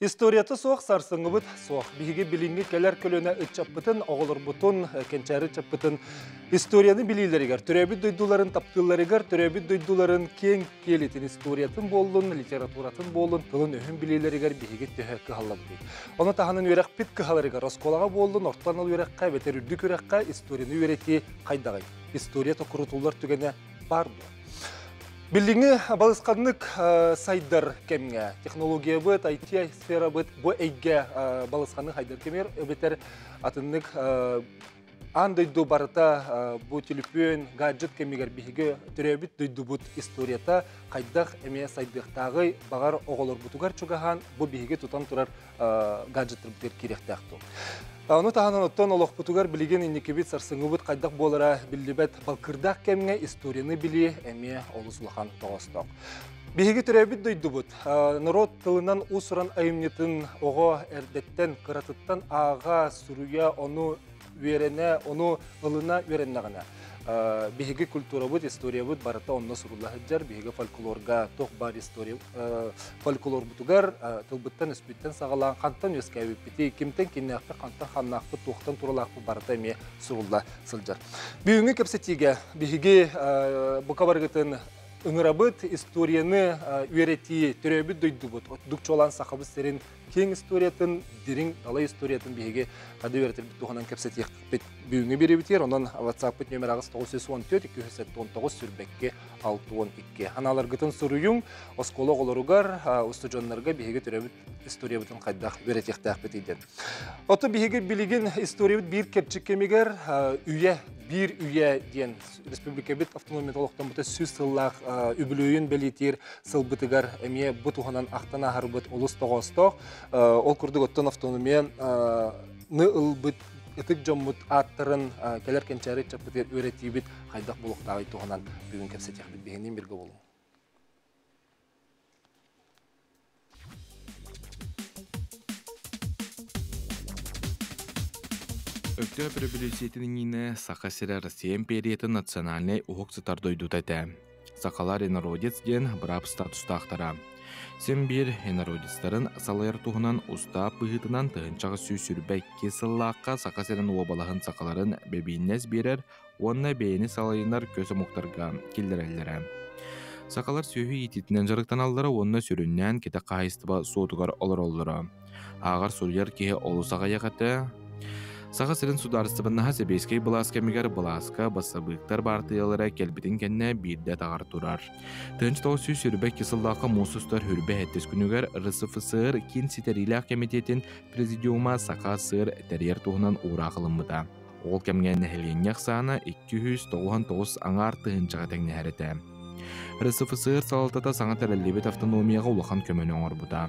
Историята соқ сарсыңыбыт соқ. Биһиги билинги келер көлөне ытчаппытын, оғылырбытын, кенчәрі чаппытын историяны билилеригер. Төрөбіт дойдуларын таптыларыгар, төрөбіт дойдуларын кең келетін историятын болын, литературатын болын, тылын өһін билилеригер биһиги төһө кыһаллабды. Оны таханын үрәк пит кыһаларыгар осколага болын, ортан ыл үрәккә, бетер үрдүк үрәккә историяны үйрети қайдағай. История токурутулар түгене бар бұл. Билдиңи балысқаннык сайдар кемге, технология быт, IT сфера быт, бу эйге балысқанны хайдар кемер, өбетер атыннык ан дойду барыта бу телефон, гаджет кемегер биһиге төрөбүт дойду бут историята кайдах эме сайдыктагы багар оголор бутугар чугахан бу биһиге тутан турар гаджеттер битер кирехтакту. Оны тағанан оттон олық бұтығар білеген инекебет сарсыңыбыт қайдақ болара білдібет балкырдақ кәмге историяны олы сұлахан тоғыстық. Беге түрәбіт дөйді бұд. Народ тылынан ұсыран айымнетін оға әрдеттен, қыратыттан аға сүрүя оны верене, оны ылына вереннағына. Биһиги культура бут, история бут, барата онно сурулла хаджар, биһиги фольклорга тох бар история, фольклор бутугар, тылбыттан өспүттен сагалан, кантан өскәбі бити, кимтен киннәқпі, кантан ханнақпы, тухтан туралақпы барата ме сурулла сылжар. Биһиги кепсетиге, биһиги букабаргытын ыңырабыт историяны үйрети төрөбүт дойдубут. Дукчолан сахабы серин кең историятын, дирин дала историятын биһиге кады үйретил бит туханан кепсетик бит бүгүнгө бери битер. Онон WhatsApp бит номер агыс 914 219 сүрбекке 612. Аналар гытын суруюң осколо голоругар устужоннарга биһиге төрөбүт история бутун кайдах үйретиктак бит иден. Ото биһиге билеген история бит бир кепчик кемигер үйе бир үйе диен республика бит автономия толоктон бута сүз сыллах үбүлүүн белитир сылбытыгар эме бутуханан ахтана харбыт улус тогосток ол курдук оттон автономия ны ылбыт ытык жоммут аттарын келер кенчари чапытыр үйретибит хайдак булуктагы туганан бүгүн кепсетек бит бегенин бирге болуң Өктө приобретительнине саха сире Россия империятын национальный ухук сытар дойдут эте. Сақалар инородец ден браб статустақтара. Сен бир инородецтарын салайыр туғынан уста пыхытынан тыгынчағы сүй кесыллаққа сақа сирен уабалағын сақаларын бебейнес берер, онна бейіні салайынар көсі мұқтарға келдірелері. Сақалар сүйі ететінен жарықтан алдары онна сүріннен кете қайыстыба соотугар олар олары. Ағар сульяр кеге олусаға яғаты, Саға сирин сударыстыбыннаха себейскей быласкамигер быласка басабыктар бартыялара келбитин кенне бирде тағар турар. Тынч тоғы сүй сүрбек кисыллақа мусустар хүрбе әттес күнігер РСФСР кин ситерилях комитетин президиума сақа сыр терьер туғынан ура қылымыда. Ол кемген нәхіленнеқ саны 299 аңар тыынчаға тәңнәріті. РСФСР салалтата саңа тәрәлебет автономияға улахан көмені оңырбыда.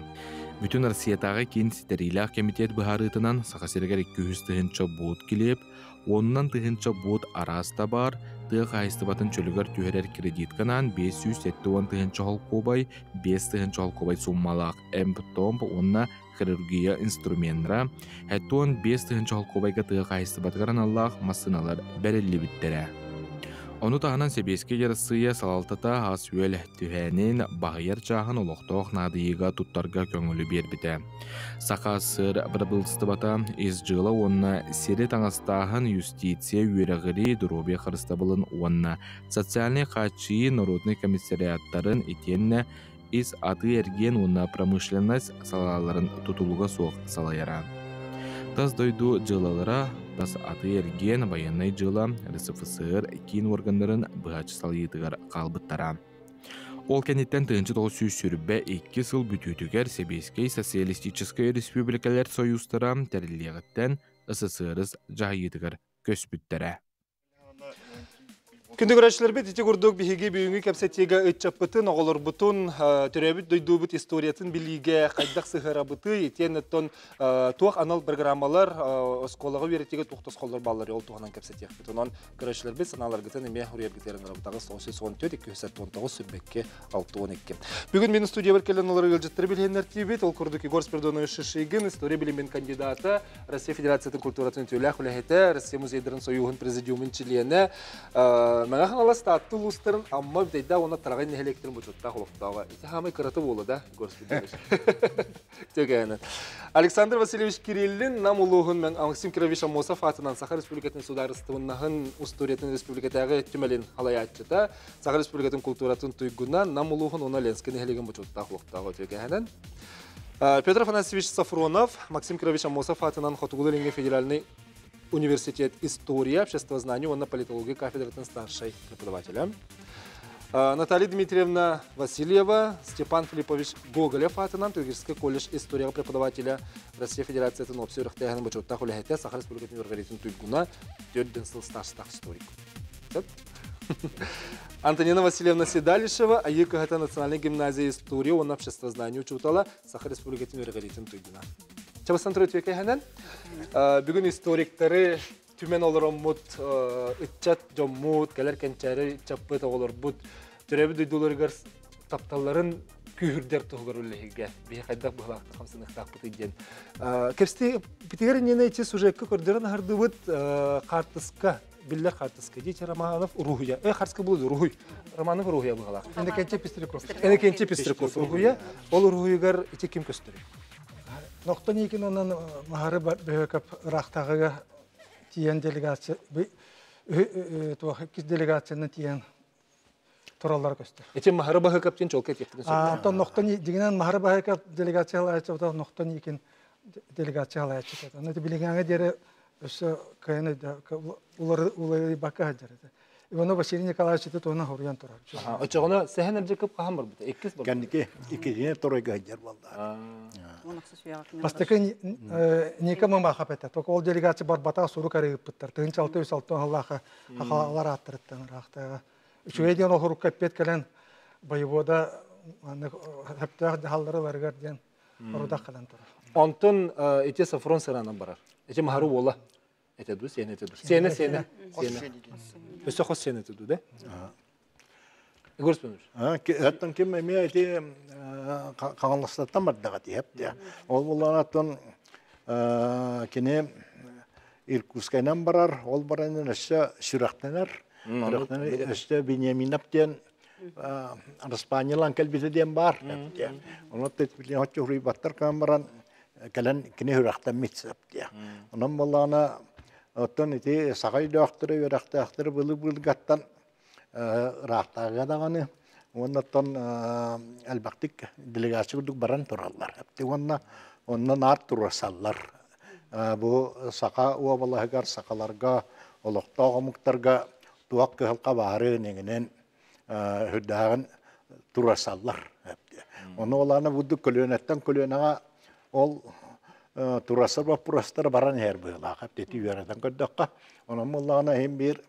Бүтін Россиятағы кен ситерилах комитет бұхарытынан сақасергер 200 тыһынча буут килеп, оннан тыһынча буут араста бар, тыах айыстыбатын чөлігер түйерер кредит канан 570 тыһынча холкобай, 5 тыһынча холкобай суммалақ эмптомп, онна хирургия инструментра, хэттуан 5 тыһынча холкобайга тыах айыстыбатыгаран аллах масыналар. Оны тағынан себеске жарысыя салалтата ас үел түхәнин бағыяр чағын олықтоқ надыйыға туттарға көңілі бербіті. Сақа сыр бата из жылы онна сері таңастағын юстиция үйерағыры дұрубе қырыстабылын онна социальный қачы народный комиссариаттарын итенне из аты ерген онна промышленность салаларын тутулуға соқ салайара. Тас дойду тас аты ерген военный жыла РСФСР кин органдарын быгач салыйтыгар қалбыттара. Ол кенеттен тыынчы тоғы сүйс сүрбе 2 сыл бүтүтүгер Себейскей социалистической республикалар союзтара тәрілегіттен СССР жайытыгар көспүттәрі. Күнді көрәшілер бет, ити күрдік бігі бүйіңі кәпсеттегі үтчаппытын, оғылыр бұтын, түрәбіт дойдубыт историятын біліге қайдақ сығыра бұты, етен туақ анал программалар осколығы веретеге туқтас қолыр балар ол туғанан кәпсеттек бет. Онан көрәшілер бет, саналар гітін еме хүрер гітерін рабытағы 914-219 сүрбекке 612. Бүгін мен студия бір келен олар өлжеттір білгендер тибет, ол күрдік Игор Спирдонович Шишигин, история кандидаты, Россия чилені, Мәңәхан алас таатты улустарын амма дейда оны тарагын нехелектерин бучутта холоктага. Ити хамы кыраты болу да. Төгәнен. Александр Васильевич Кириллин нам улуғын мен Максим Кирович Амосов атынан Саха Республикатын сударыстығыннағын Устуриятын Республикатағы түмелин халаятчыта Саха Республикатын культуратын туйгуна нам улуғын она ленскі нехелеген бучутта холоктага төгәнен. Петр Афанасьевич Сафронов, Максим Кирович Амосов атынан Хотугулы федеральный университет история, обществознания, он на политологии кафедры старшей преподавателя. А, Наталья Дмитриевна Васильева, Степан Филиппович Гоголев атынан, Тюргический колледж история преподавателя Россия Федерация Тенопси Рахтаяхан Бачотта Хулехете, Сахар Республикатын Юргаритин Туйгуна, Тюрден Сыл старший историк. Антонина Васильевна Седалишева, Айыкагата Национальной гимназии истории, он обществознание учутала, Сахар Республикатын Юргаритин Туйгуна. Чабастан турет векехенен. Бүгін историктері түмен олыроммут, ытчат жоммут, келер кенчәрі чаппыт оғылыр Түрәбі дүйдуларығар тапталарын күйірдер тұғылыр үліхіге. Бейі қайдақ бұғылақты қамсынықтақ бұты ден. Кепсті бітігер нені ече сюжеткі көрдерін арды бұд қартысқа, биллер қартысқа. Дейте Романов Рухуя. Э, қартысқа болды Рухуй. Романов Рухуя бұғылақ. Энекенче Пестряков. Энекенче Пестряков Рухуя. Ол Рухуйгар ече кем көстірі? Ноқтон екен онан махары бөкіп рақтағыға тиен делегация, туақ кіз делегацияны тиен туралар көстер. Ече махары бахы каптен чол кетектен Антон ноқтон дегенен махары бахы делегация айтса, ота ноқтон екен делегация айтса. Оны білгенге дері өсі кайны улары бака хаджар. Иванов Василий Николаевич это тоны хорян турар. Очоғына сәһән әрже көп қаған бар бұда, еккіз бар. Кәндіке икене торойга хаджар балдар. Бастыкы ника мама хапета. Только ол делегация бар бата суру карыгып буттар. Тыгын чалты үс алтын Аллаха хахалар аттырыттан рахта. Үчүгей ден охурук каппет келен боевода хаптах халлары ден калан. Онтон эте сафрон сыранан барар. Махару бола. Эте ду, сен эте ду. Сені, сені. Қос сені эте ду, да? Көріспенуш. Хаттан кем эме айти каңалыстаттан бардага тиеп де. Ол буланаттан кене Иркутскайнан барар, ол баранын эшсе сүрәктенер. Сүрәктенер эшсе Беньяминов ден Испаниялан келбите ден бар. Оны тетбилен хотчу хури баттар. Онан оттон ити сагай доктор үрәктәхтер былы былгаттан рахтага даганы оннаттан әлбәктик делегация күрдүк баран тураллар. Әпте онна онна нар турасаллар. Бу сака уабалахыгар сакаларга олоқтоға мұқтарға туақ кыһылқа бары негенен хүддағын турасаллар. Оны оланы бұдды көлөнеттен көлөнеға ол турасыр ба пурастар баран хер быылақ. Әптеті үйерден көрдөққа. Оны мұллағына хем бір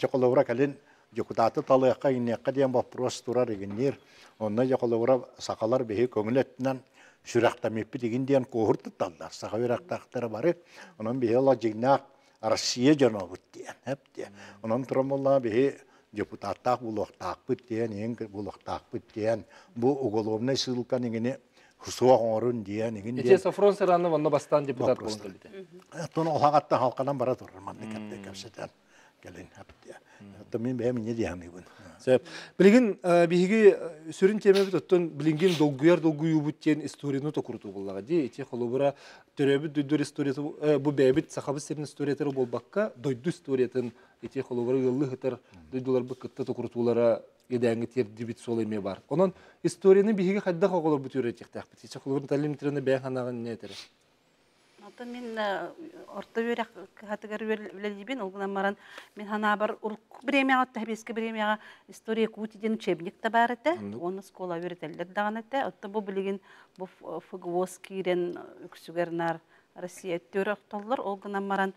чоқолаура кәлін Жокутаты талыаққа инеққа дейін баппырос турар егеннер. Онна жоқолаура сақалар бейі көңілеттінен сүрәқтамеппі деген дейін қоғырты талдар. Сақа өрәқтақтары бары. Онан бейі ала жигнақ Россия жана бұт дейін. Әп дейін. Онан тұрам ола бейі депутаттақ бұлықтақ бұт дейін, ең бұлықтақ бұт дейін. Ссылка негені Хусуақ орын дейін. Эте сафрон сыраны онна бастан депутат болын келді. Тон олағатта халқадан бара тұрыр. Манды кәпті кәпсетен келin haptiya. Hatta min behem ne diyami bun. Себеп. Билигин биһиги сүрүн темебит оттон билингин долгуяр долгую буттен историяны токурту буллага ди. Эти холобура төрөбү дүдүр историясы бу бебит сахабы серин историятары болбакка дойду историятын эти холобура ыллы хытыр дойдулар бу кытта токуртулара едәңге тер дибит сол эме бар. Онон историяны биһиги хадда хоголор бу төрөтек тахпит. Эти холобура талим трена бәян ханаган не тере. Ото мен орто берек хатыгар ол гынан маран мен хана бар урк бремяга тәбеске бремяга история кутиден учебник та бар эте, оны скола өретелдер даган эте. Отто бу билеген бу ФГВОС кирен үксүгернар Россия төрөк толлар, ол гынан маран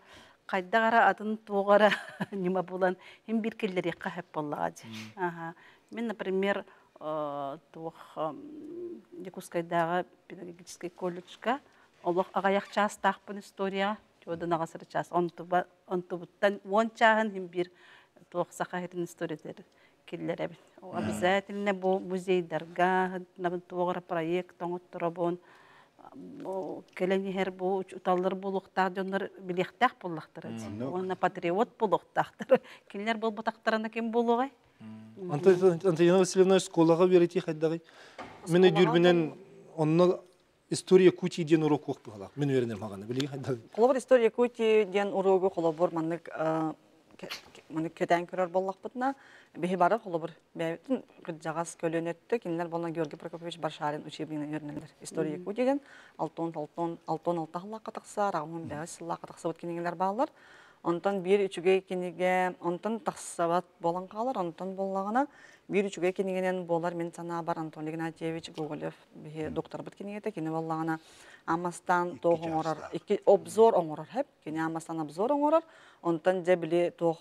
кайда гара атын тугара нима булан хем бир келлери кахап боллага ди. Аха. Мен, например, тух Якутскайдагы педагогический колледжга Олох агаяк час тахпын история, чодан агасыр час. Онтубуттан он чаһын хим бир туох сахахирин историятер келлер эбит. Обязательно бу музейдерга набын туогара проект тоңоттора бон келенихер бу уталлар булуктар донор билехтах буллахтар онна патриот булуктахтар кинлер бол бутактарына ким булугай Антонина Васильевна школаға берети хайдагы. Мен дүрбүнен онны история кути ден урок қалақ. Мен өренем мағаны. Білеген хайдагы. Қолабыр история көте ден урогу қолабыр маннык маны көтән көрөр бұтына. Бехи бары бәйбіттін жағас көлөн өтті. Кинлер болна Георгий Прокофьевич Баршарин учебнигіне өрнелер. История көте ден алтон алтон алтон алтахла қатақса, рағымын бәғыс сылла бағалар. Онтон бир үчүгей кенеге, онтон тахсабат болан қалар, онтон боллағына бир үчүгей кенегенен болар. Мен сана бар. Антон Игнатьевич Гоголев бихи доктор бит кенегете кене боллағына амастан тоқ оңорор, обзор оңорор хеп, кене амастан обзор оңорор, онтон же били тоқ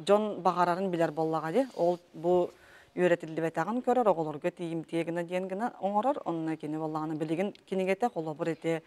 Джон бағарарын билер боллаға де, ол бу үйретілді бәтағын көрір, оғылырға тиім тегіні денгіні оңорор, онына кене боллағына білеген кенегете қолы бір ете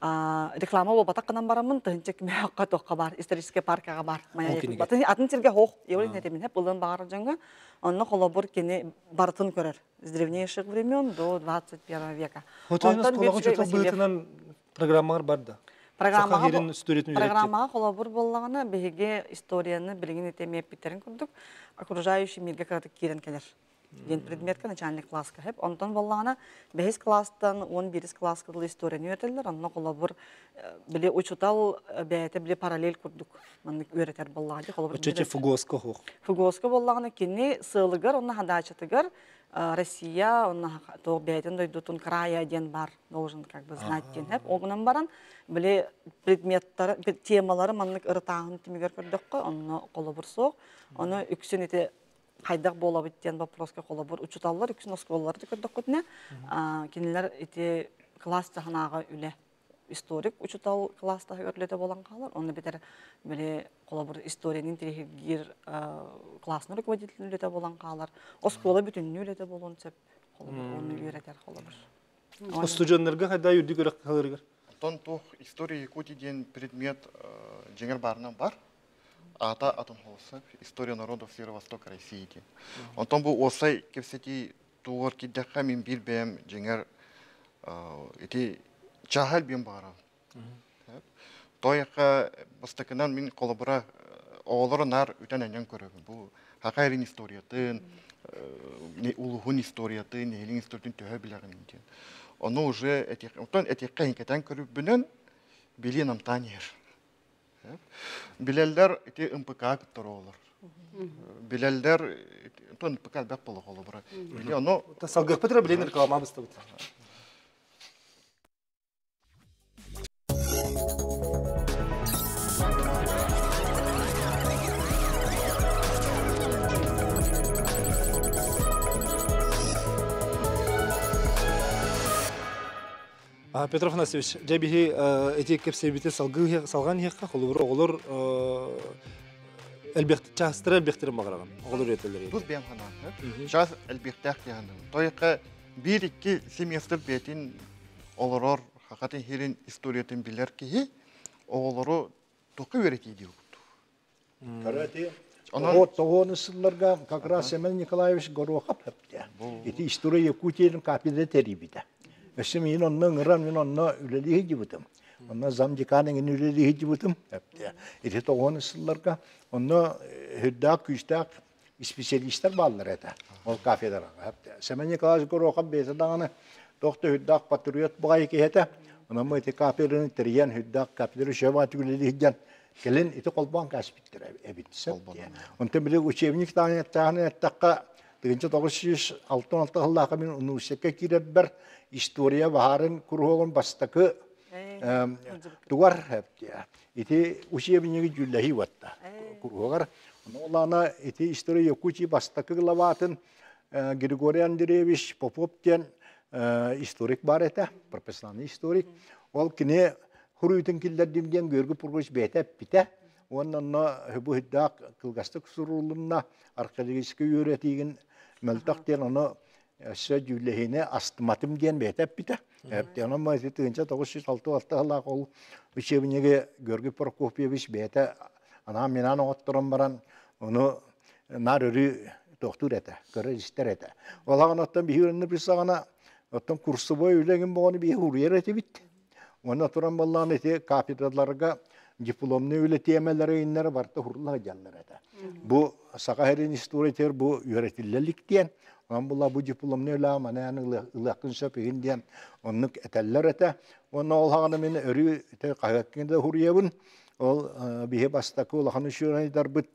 реклама бол батак кынан барамын тынчык мякка токка бар исторический паркага бар мая атын сирге хох еврей нетемин хеп улын багар жаңга онно холобур кени бартын көрөр. С древнейших времен до 21 века. Хотойнос колагы чөтө быытынан программалар бар да. программага программага холобур боллагана беге историяны билген этемеп битерин көрдүк окружающий мирге кирен келер ден предметка начальник класска хеп. Онтон боллагана бехис класстан он бирис класска дыл историяны өтелер онно колобур биле учутал бәйте биле параллель курдук. Маны өретер боллага колобур Чече фугоска хох. фугоска боллагана кини сылыгар онна хадачатыгар Россия онна то бәйтен дойдутун края ден бар должен как бы знать ден хеп. Огунан баран биле предметтары темалары маннык ыртагын тимигер көрдөккө. Онно колобур соок оны үксүн ите хайдак бола биттен вопроска кола бур. Учуталлар үксүн осколлар көрдөк көтүнө кинилер ити класс жаханага үле историк учутал класста өрлөтө болан калар оны бетер биле кола бур историянын тирихигир класстын руководителин үлөтө болан калар оскола бүтүнү үлөтө болон сеп оны үйрөтер кола бур. Студентлерге хайда юрди көрөк калыргар. Тон тух история Якутии ден предмет жеңер барынан бар. Ата атын холса история народов Северо-Востока России. Онтон бу осай кепсети тугор киддакка мен бир бэм жеңер ити чахал бен бара. Тояка бастакынан мен колобура оолору нар үтен анyan көрөбүн. Бу хакайрин историятын, улухун историятын, нелин историятын төһө билерин ден. Оны уже этих, онтон этих кайынкетен көрүп бүнөн амтанер. Билелдер ити МПК кыттыролар. Билелдер онтон МПК бак боло колобура. Били оно Та салгых петра билен реклама быстабыт. А, Петр Афанасьевич, жабихи эти кепсебите салгы салган хекка холур оголор элбехт частыр магараган. Оголор этелери. Тут бем хана. Час элбихтах яны. Тояка бир икки семестр бетин олорор хакатын херин историятын билер ки оголору токы верети диу. Карати Онон- Вот того сылларга как раз Семен Николаевич Горохов хепте. Ити история Якутияның капида терибиде. Өсім мен онны ыңыран мен онны үлелі хиджибутым. Онны зам деканың ин үлелі хепте. Ити тоғын сылларга онны хүддак күстак специалисттер баллар эте. Ол кафедрага хепте. Семен Николаевич Горохов беті дағаны тоқты хүддак патриот бұға еке хете. Онны мы ити кафедраны тірген хүддак кафедры шеват үлелі хиджан. Ити биле учебник таны таны такка тыгынча тогуз жүз алтын алты хыллака мен университетке киреп бер история баарын кургон бастакы тугар. Ити учебниги жүлләһи ватта. Кургогар Олана ити история Якутии бастакы главатын Григорий Андреевич Попов тен историк бар эте, профессиональный историк. Ол кине хуруйтын киллер димген görgü пургуш бете пите. Оннанна хубу хиддак кылгастык сурулунна археологический үйретиген мөлтак тен оны сөз жүллехине астматым ден бете пите. Эптен ама эти тынча 906 алла кол учебниге görgü Прокопьевич бете ана менан отторон баран оны нар өрү доктор эте, көрө истер эте. Олаган оттан бихиринни бисагана Оттон курсовой үлеген боғаны бие хуруер этебит. Оны туран боллан эти кафедраларга дипломны үле темелері иннері барты хурлага жаллар эте. Бу сака история бу үйретиллелик диен. Он була бу дипломны үле аманы аны ылакын сөпеген диен. Оннук этеллер эте. Оны ол хаганы мен өрү те кагаккенде. Ол бие бастакы улаханы шүрәйдар бит.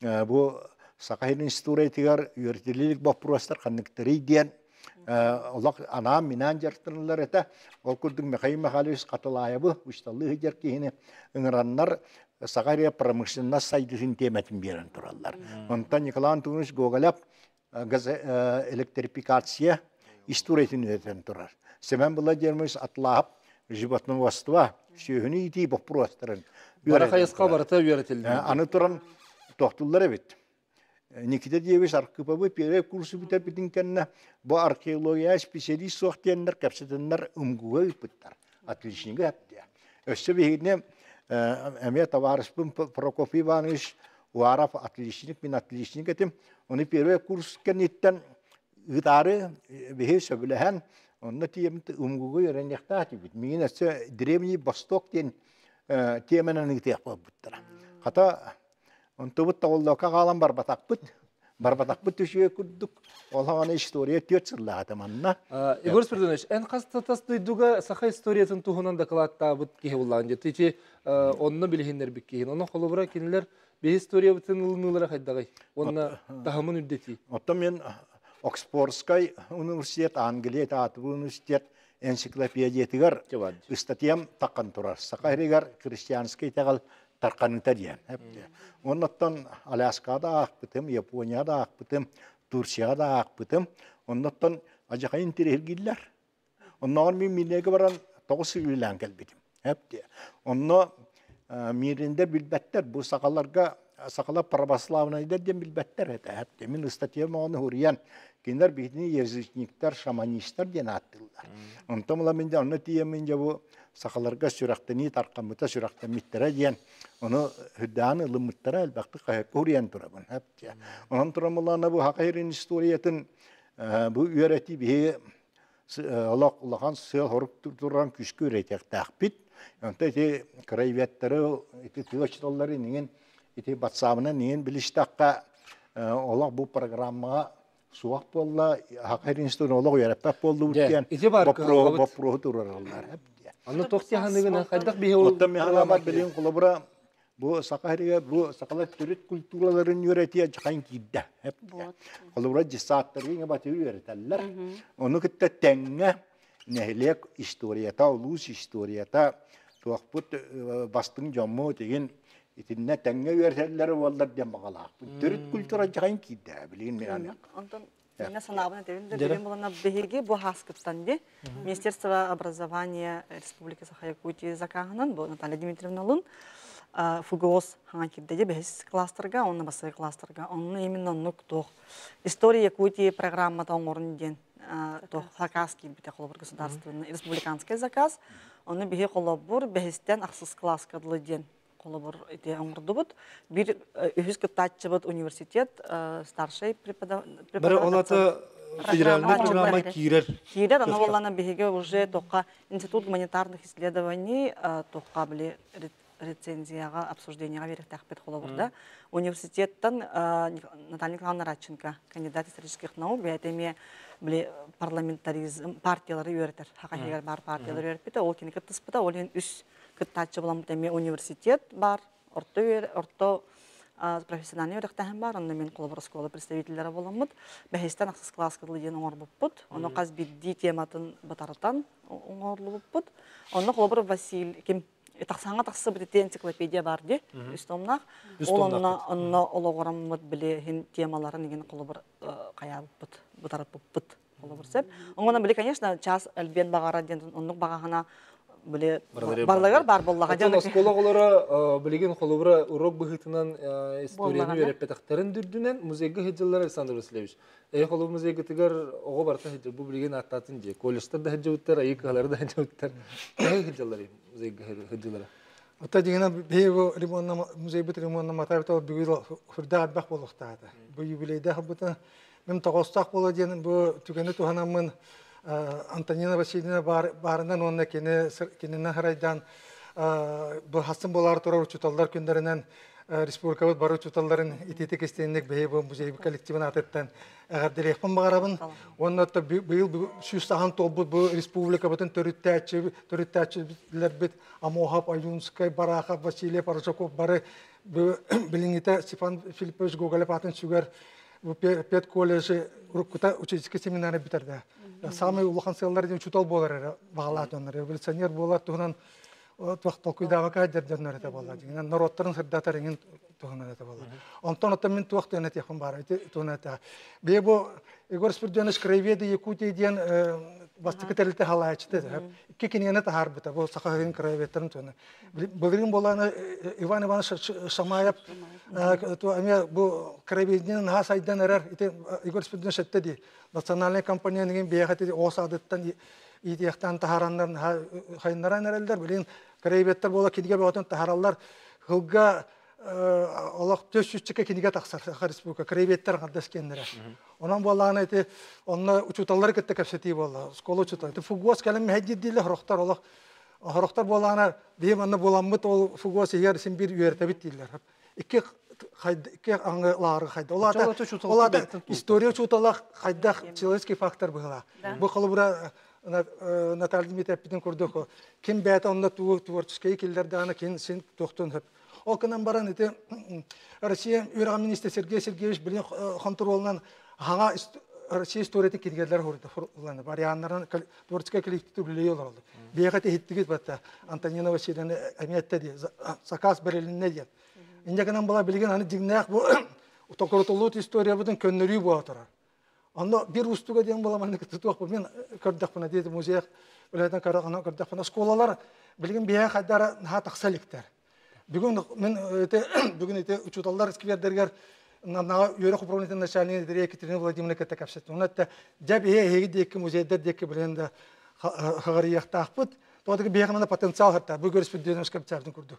Бу сака история тигар үйретиллелик бапурастар канныктары диен. Олақ ана минан жартынылар эте, ол күрдің мехай мехалис қатылайыбы, ұшталы жер кейіні ыңыраннар сағария промышленна сайдысын теметін берін тұралар. Онтан Николай Антонович Гоголяп электрификация исторетін өтен тұрар. Семен бұла жерміз атлап, животный воства, сүйіні ити боппурастырын. Барақайысқа барыта үйретілді. Аны тұран тоқтылар бит. Никита Диевич аркыпабы пере курсы битер битин кенна бу археология специалист соқтеннер капсетеннер умгуга ыпыттар. Отличника хапты. Өссө бигине эме товарищ Прокофий Иванович Уаров отличник, мен отличник этим. Оны первый курс кенниттен ыдары бихе сөбіләһән, онны тиемт умгуга йөрәнәхтә бит. Мин әсә древний Восток ден теменен итеп буттара. Хата Онтубут тавыллока калан барбатакпыт. Барбатакпыт түшүе күрдүк. Олағаны история төт сырлааты манна. Игорь Спиридонович, эн кастатас дойдуга саха историятын туһунан докладтаабыт киһи буллаган жете. Ити онно билихиннер бик киһин. Оны холобура кинилер бе история бутын ылнылара хайдагай. Онна тахамын үддети. Отто мен Оксфордской университет, Англия таатып университет энциклопедиятыгар статьям таққан турар. Сақайригар христианский тағал тарқаныта диен. Оннаттан Аляскада ақпытым, Японияда ақпытым, Турцияда ақпытым. Оннаттан ажақайын тирергиллер. Оннағын мен милеге баран тоғыз үйлән кәлбетім. Әпте. Онно миринде билбәттер бұл сақаларға сақала православный ден билбәттер. Мен статья мағаны хуриян. Киндер битini язычниктер, шаманисттер ден аттылар. Онтамла мен де онны тиемен де бұл сақаларға сүрақтыны тарқамыта сүрақтамиттера диен оны хүддааны лымыттара әлбәқті қайық көрген тұрабын. Онан тұрамылана бұл хақайрын историятын бұл үйәреті бейе олақ ұлаған сыл хорық тұрған күшкі үйретек тәқпит. Онта ете крайветтері, ете түйочталары неген, ете батсамына неген біліштаққа олақ бұл программаға суақ болла, олақ үйәреппәк болды өткен. Ите бар Бопро тұраралар. Аны тохти ханныгына хайдак бие ул. Оттан мен халамат билин колобра бу сакарига бу сакала түрет культураларын үйрәтия жакан кидде. Хеп. Колобра жисаттарга баты үйрәтәлләр. Оны китте тәңгә нәһлек историята, улус историята туакпут бастың жаммо деген итинне тәңгә үйрәтәлләр булдар дем багала. Түрет культура жакан кидде билин мен. Онтон Меня санабына тевин деген булана беге бу хаскыптан де Министерство образования Республики Саха-Якутия закагынан бу Наталья Дмитриевна Лун фугос ханга кирде де бес кластерга, онна басы кластерга, онна именно нук тох история Якутии программа тоңорын ден тох заказки бите холобур государственный республиканский заказ, онны бихе холобур бехистен ахсыз класс кадлы ден колобор ите оңордубут бир үһүс кыттачыбыт университет старший преподаватель. Бер олаты федеральный программа кирер. Кирер, она была беге уже только Институт гуманитарных исследований, только были рецензияға, обсужденияға берек тәқпет қолы Университеттен Наталья Николаевна Радченко, кандидат исторических наук, бәйтеме біле парламентаризм партиялары үйретер. Хақайгер бар партиялары үйретпеді, ол кені кіттіспіді, ол ең үш кыттачы болам теме университет бар, орто орто профессиональный өрөктәһен бар, онда мен колобор школа представительләре боламмыт. Бәһистән аксыз класс кылы дигән оңор буппут. Оны каз бидди тематын батардан оңорлы буппут. Оны колобор Василь ким тақсаңа тақсы бит энциклопедия бар ди. Үстомнак. Ол онна онна ологораммыт биле хин темаларын деген колобор кая буппут, батарып буппут. Колобор сеп. Оңона биле, конечно, час элбен багара ден оннук багахана биле барлыгар бар боллага Атын оскологолора билеген холобра урок быхытынан историяны үйрәппетактарын дүрдүнен музейге хеджеллар Александр Васильевич. Эй холоб музейге тигер ого барта хеджел бу билеген аттатын же. Колледжтар да хеджелтер, ай калар да хеджелтер. Эй хеджеллар музейге хеджеллар. Ота дигена бейго ремонна музей бит ремонна матавта бигил хурдат бах болохтаата. Бу юбилейда хабыта мен тогостак бола ден бу түгәне туханамын Антонина Васильевна барынан онна кені кенінен харайдан бұл хасын болар турар учуталдар күндерінен республикабыт бар учуталларын итети кестенник бейі бұл музей коллективін атыттан әғәрдерекпін бағарабын. Онна да быйыл сүйістаған толбут бұл республика бұтын төріттәчілер бит Амохап, Аюнскай, Барахап, Василий Парашаков бары біліңіті Степан Филиппович Гоголев атын сүгер пет колледжі уруккута учительский семинары битерді. Самый улахан сыллар ден чутал болар бағалат онар. Революционер болар туғынан туақ толкуйдава кадер дернер это болар. Дигенен народтарын сырдатар ingen туғынан это болар. Онтон отта мен туақ төнет яхын бар. Туғынан это. Бе бу Егор Спирденович краеведы Якутия ден бастыкы тәрілті халайчыды. Икки кинене тахар бита. Бу сақағын краеветтарын туны. Былырын боланы Иван Иванович Шамаев әме бу краеведінен хас айдан әрәр. Егор Спирденович әтті ди. Национальный компанияның бияхаты осадыттан идияқтан тахараннар хайнаран әрелдер. Білін краеветтер бола кедіге бөтін тахаралар хылга олақ төс жүзчіке кенеге тақсар Саха Республика, крейбеттер қардас кеннері. Онан болағын әйті, онна учуталар кетті кәпсеті болла, скола учуталар. Фугуас кәлім мәхәдді дейлі хұрықтар олақ. Хұрықтар болағына, дейм анна боламыт ол фугуас егер сен бір үйертәбіт дейлер. Икки қайды, икки аңы лары қайды. Олада история учуталақ қайдақ человеческий фактор бұғыла. Бұл қылы бұра Наталья Дмитриевпіден көрдік. Кем бәті онна творческий келдерді ана кен сен тоқтын хөп. Ол кынан баран ите Россия үйраған министр Сергей Сергеевич білен контролынан хаңа Россия историяты киргерлер хорды фурланы. Барианнардан творческий коллектив үлей олар олды. Бияға техиттігіз батта Антонина Васильевна әметті де, заказ берелінне де. Инде кынан бала білген аны дигнәк бұл токоротолут история бұдың көннөрүй бұға тұрар. Анда бір устуга ден бала мен тутуак мен көрдік бұна дейді музей үләден көрдік бұна школалар білген бия қайдары наға тақсаликтер. Бүгін мен өте бүгін өте учуталлар сквердергер нана үйрек управлениетін начальник директор Екатерина Владимировна кете капсет. Оны да жаб е хеги деки музейдер деки білгенде хагырияқтақпыт. Тодығы бияғына потенциал хатта бұл көріспеденіміз капиталдың көрді.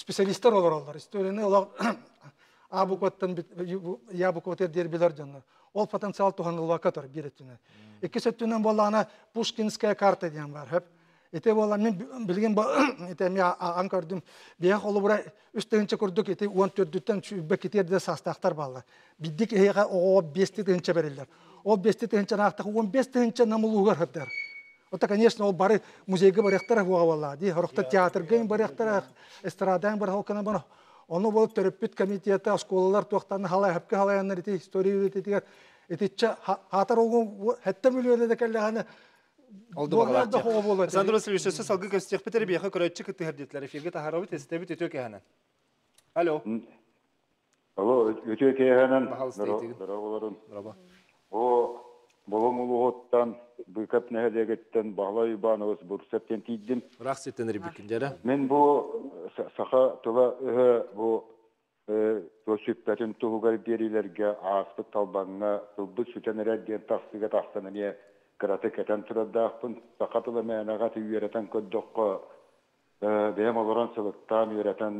Специалисттер олар олар. Историяны олар А букваттан я букваттер дер билер жанна. Ол потенциал туған локатор биретіне. Екі сөттінен болағына Пушкинская карта деген бар. Хөп. Ете бола мен билген ете мен ан көрдүм. Бия холу бура үстөнчө көрдүк ете 14-тен чүбө кетерде састактар балла. Бидик эга о 5-тенче берилер. Ол 5-тенче нактак 15-тенче намылугар хаттар. Ота, конечно, ол бары музейге баряктар хуа балла. Ди хорокта театрга баряктар, эстрадаң бар халкана бана. Оны бол төрөппүт комитеті, школалар туақтаны халай, хапка халаянар ете история үйрететігер. Ететче хатар оғын, хәтті мүліөрді де кәлі Oldu bakalım. Sandro Silvestre salgı gösterip bitir bir yakın köröççü kıtı herdiyetleri. Firge taharabı testebit ötüyor kehenen. Alo. Alo, ötüyor kehenen. Mahal steytigi. Дороголорун. Merhaba. О, бұрсептен тейдім. Мен туһугар берилерге ааспык талбаңга тылбы сүтенерер диэн тахсыга тахсанане кыраты кетен турардаахпын сакатыла мээнагат үйеретен көддокко бэм олорон сылыктан үйеретен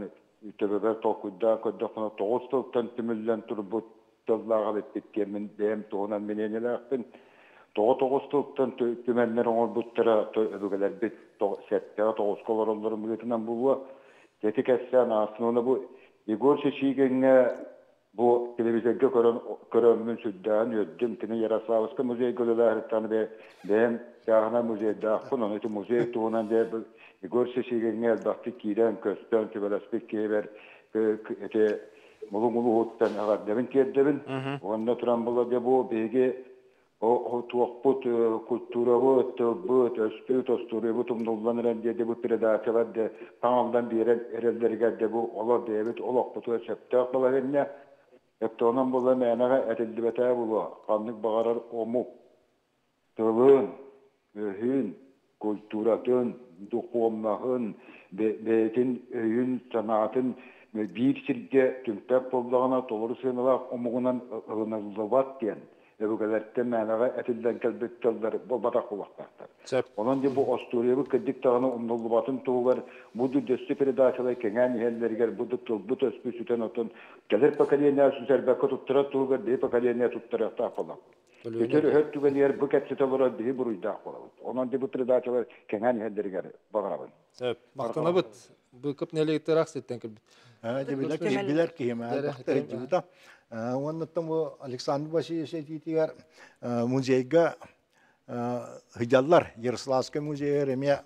үтөбөбөр толкуйда көддоккуна тоҕус тылыктан түмүллен турбут тыллаагал эппиттиэмин бэм туһунан мененелаахпын тоҕо тоҕус тылыктан түмэннер оҥорбуттара өбүгелербит сеттера тоҕус колороллорун быытынан булуа тети кэссээн ааснуна бу Егор Шешигенге бу телевизорга көрөн көрөмүн сүддаан өддүм тини Ярославский музей гөлөлөртан бе бем яғына музейда кун оны музей туунан бе Егор Шешигенге албакты кирен көстөн төбөлөспек кебер эте мулу мулу хуттан агар дебин кердебин онда туран була де бу беге о туокпут культурабыт тылбыт өспүт остурубут умдулланыран деди бу передачалар де таңалдан бире эрелдерге де бу оло дебит олокпут өсөптөк балагенне эптонан була менага этилдибете булу каннык багарар ому тылын өһүн культуратын духуомнахын бетин өйүн санаатын биир сирге түмпек боллагана толору сыналак омугунан ынылыбат диэн келдер бу батак булактар. Сөп. Онон ди бу Остуриябы кеддик тагына умнулбатын тугар буду дөстү передачалай кеңен хеллергер буду тулбу төспү сүтен отун келер поколение сүзербекке туттура тугар ди поколение туттура тапала. Кетер хөт түген ер бу кетсете бора ди буруйда болот. Онон ди бу передачалар кеңен хеллергер багарабын. Сөп. Мақтанабыт. Бұл көп нелегтер ақсеттен келбіт. Дебилер кибилер киема бактар Онны тому Александр Васильевич титигер музейга хыжаллар Ярославский музей реме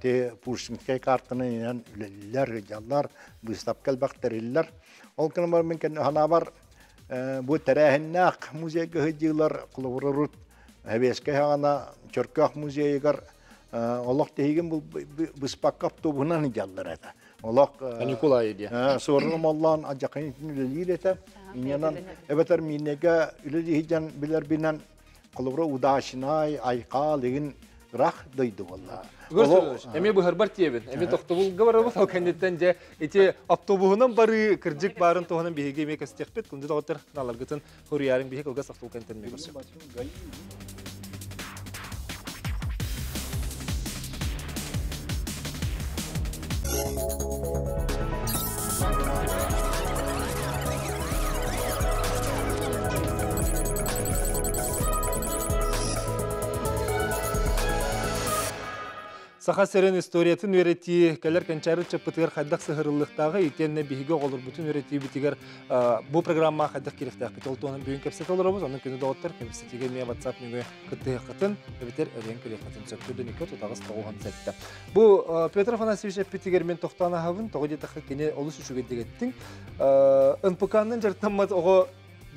те Пушкинский картаны ян үлеллер хыжаллар выставка бактариллар. Ол кына бар мен хана бар бу тәрәһеннәк музейга хыжылар кулурут Хәбескә хана Чорках музейгар Олох тегин бу быспаккап тобунан хыжаллар ата. Олох Николай дия. Sorunum Allah'ın acakını üleliyle de inyanan ebeter minega üleli hican biler binen kulubra udaşinay ayqa ligin rah duydu valla. Görсөз. Эми бу хербар тиебин. Эми тохтобул гаварабы фал кандиттен же эти автобуһунан бары кыржык барын тоһунан биһиге мек астехпет күндү дагытыр налар гытын хурьярын биһи кылгас автол кантен мек көрсөз. Саха серен историятын өрети кәлер кәнчәрі чапытығыр қайдақ сығырылықтағы итенне биһиге олар бүтін өрети битигер бу программа қайдақ керектәк бит олтуының бүгін кәпсет оларыбыз оның күні доғыттар кәпсетіге мия ватсап меңе күттігі қытын өбітер өрен көле қытын сөктүрді неке тұтағыз тоғуған сәтті. Бу Петр битигер мен тоқтана хавын тоғы кене олыс жартаммат оғы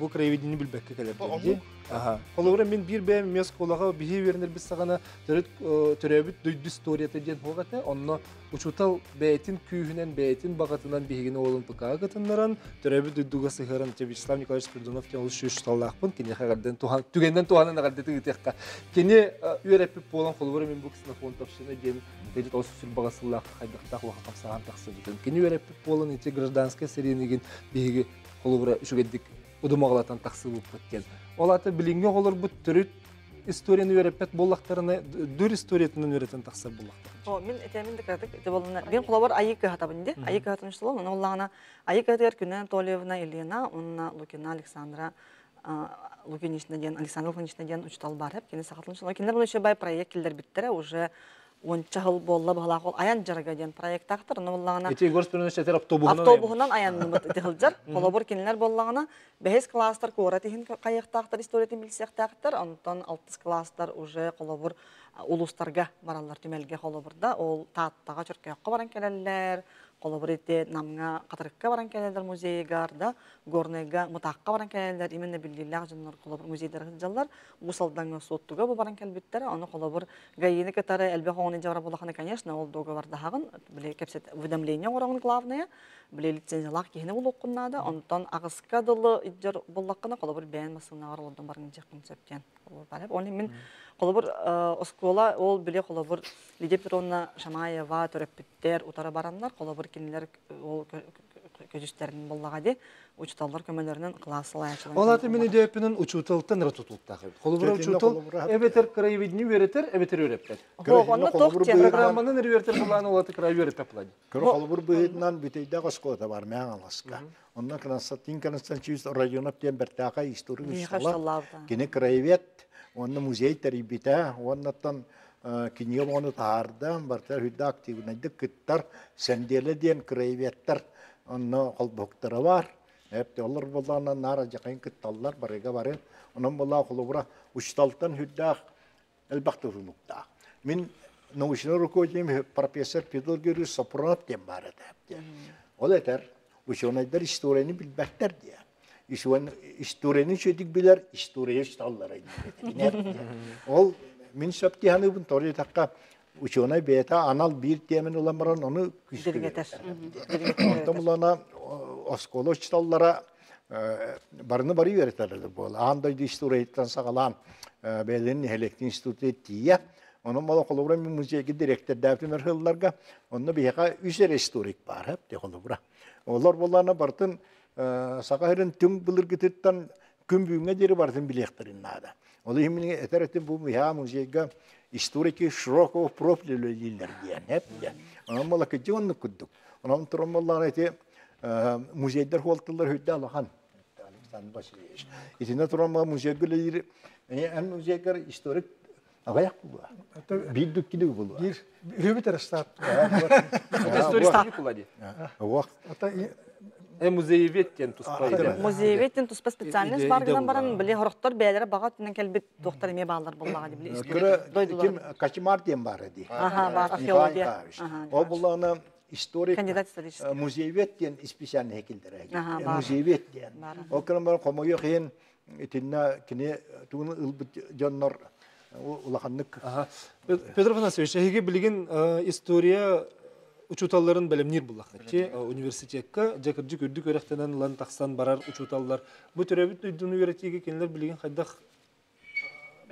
бу краеведение билбекке келер. Ага. Коловра мен бир бе мес колага бихи вернер без сагана төрөт төрөбүт дөйдү историята ден хогата онно учутал бейтин күйүнен бейтин багатынан бихигин олун пыка гатыннаран төрөбүт дөйдүгө сыгырын те Вячеслав Николаевич Придунов кен улуш шүш таллахпын кене хагарден тухан түгенден туганын агарды тыгытекка кене үйрөпүп болон коловра мен бу кисина фон тапшына ден дедит осы сүр багасыллах хайдактак уақыт тапсаган таксы бүтүн кене үйрөпүп болон эти гражданская серенигин бихиги коловра үшүгеддик удумагалатан таксы кеткен. Ол аты билинге олар бұт түріт историяны өйрәппет боллақтарына дүр историятынан өйрәтен тақсыр боллақтар. О, мен этемин де кадык, де болна. Мен кулабар айык хатабын де. Айык хатын шуло, мен оллагана айык хатыр күнә Толевна Елена, онна Лукина Александра Лукинична ден Александр Лукинична ден учтал бар хеп, кене сахатлын шуло. Киндер бу бай проект келдер биттере уже онча хыл болла бала кол аян жарга ден проект тактыр, но боллагана Эти горспирнеш тетер автобуһунан. автобуһунан аянны тыгылжар. Колобор кинилер боллагана бәһис класстар куратиһин кайыктактар историятын билсектактар, онтон 6 класстар уже колобор улустарга баралар түмелге колоборда ол тааттага чөркөккө баран келелер, колобор ите намга катырыкка баран келелер музейгар да, горнега мутакка баран келелер, именно биллилер жоннор колобор музейдер жаллар, усалдан соттуга бу баран келбиттер, аны колобор гайыны катары элбе хоны жара болаханы, конечно, ол договор дагын, биле кепсет уведомление орогун главное, биле лицензиялак кихне бул окуннада, онтон агыска дылы иджер боллаккана колобор бән масына оролдон барын жакын сөптен. Колобор бар. Оны мен Холобур оскола ол биле холобур Лидия Петровна Шамаева төрөппүттер утара бараннар холобур кинилер ол көжүстерин боллага де учталлар көмөлөрүнөн классылай ачылган. Ол аты мен дөпүнүн учутылтын ратутултагы. Холобур Тетинде учутул холобур хат- эбетер краеведение веретер, эбетер өйрәптер. Онно тох тен Программанын ревертер буланы ол аты краев өйрәп пулады. Кыры холбур быһытынан бүтейдә госқота бар мәң аласка. Онна канастин канастан чиз районап тем бертака историк. Шаллавда. Кини краевет, онна музей тарибита, оннаттан кине оны таарда, бартар хүддә активна диккеттар, сенделе ден краеветтер, онна холбоктары бар. Эпте олар буллана нара жақын кытталлар элбакты рулукта. Мин научный руководитель профессор Петр Георгиевич Сапронов бар. Ол этер ученыйдар историяны билбәттер дия. Ишуан историяны чөтик билер, история шталлар Ол мин сөпти ханы бун тори такка ученый бета анал бир темен уламаран оны Диргетер. күскүлөр. Онтомлана осколо шталлара барыны бары веретерлер бол. Андай историяттан сагалан электин институты тия. Onun mala kolubra direktör historik бар hep de kolubra. Олар боллана бартын сака херен түң күн бүгүнгө дери бардын билектирин нада. Ол имени этеретин бу миха музейга историки широкого профиля дилер диен диен. Анан мала кыжонны куддук. Анан турамаллар эти музейдер холтылар хүддә алган. Александр Васильевич. Итине турама музейга лир. Эн музейгер историк. Бир үрүбүтер стат. Историк кулади. Вак. Ата Э музееветтен туспа специальность баргынан баран биле хорохтор бага келбит доктор эме баалар буллага ди биле. Кыры ким Качмар ден бар. Аха, археология. Историк Кандидат исторический. ден специальный хекилдер. Аха, бар. Кине ылбыт жоннор улаханнык. Петр Афанасьевич, э, история учуталларын белемнир буллакка. Те э, университетка жакыржы көрдүк өрөктенен лан таксан барар учуталлар. Бу төрөбүт үйдүн университетке кенлер билген хайдах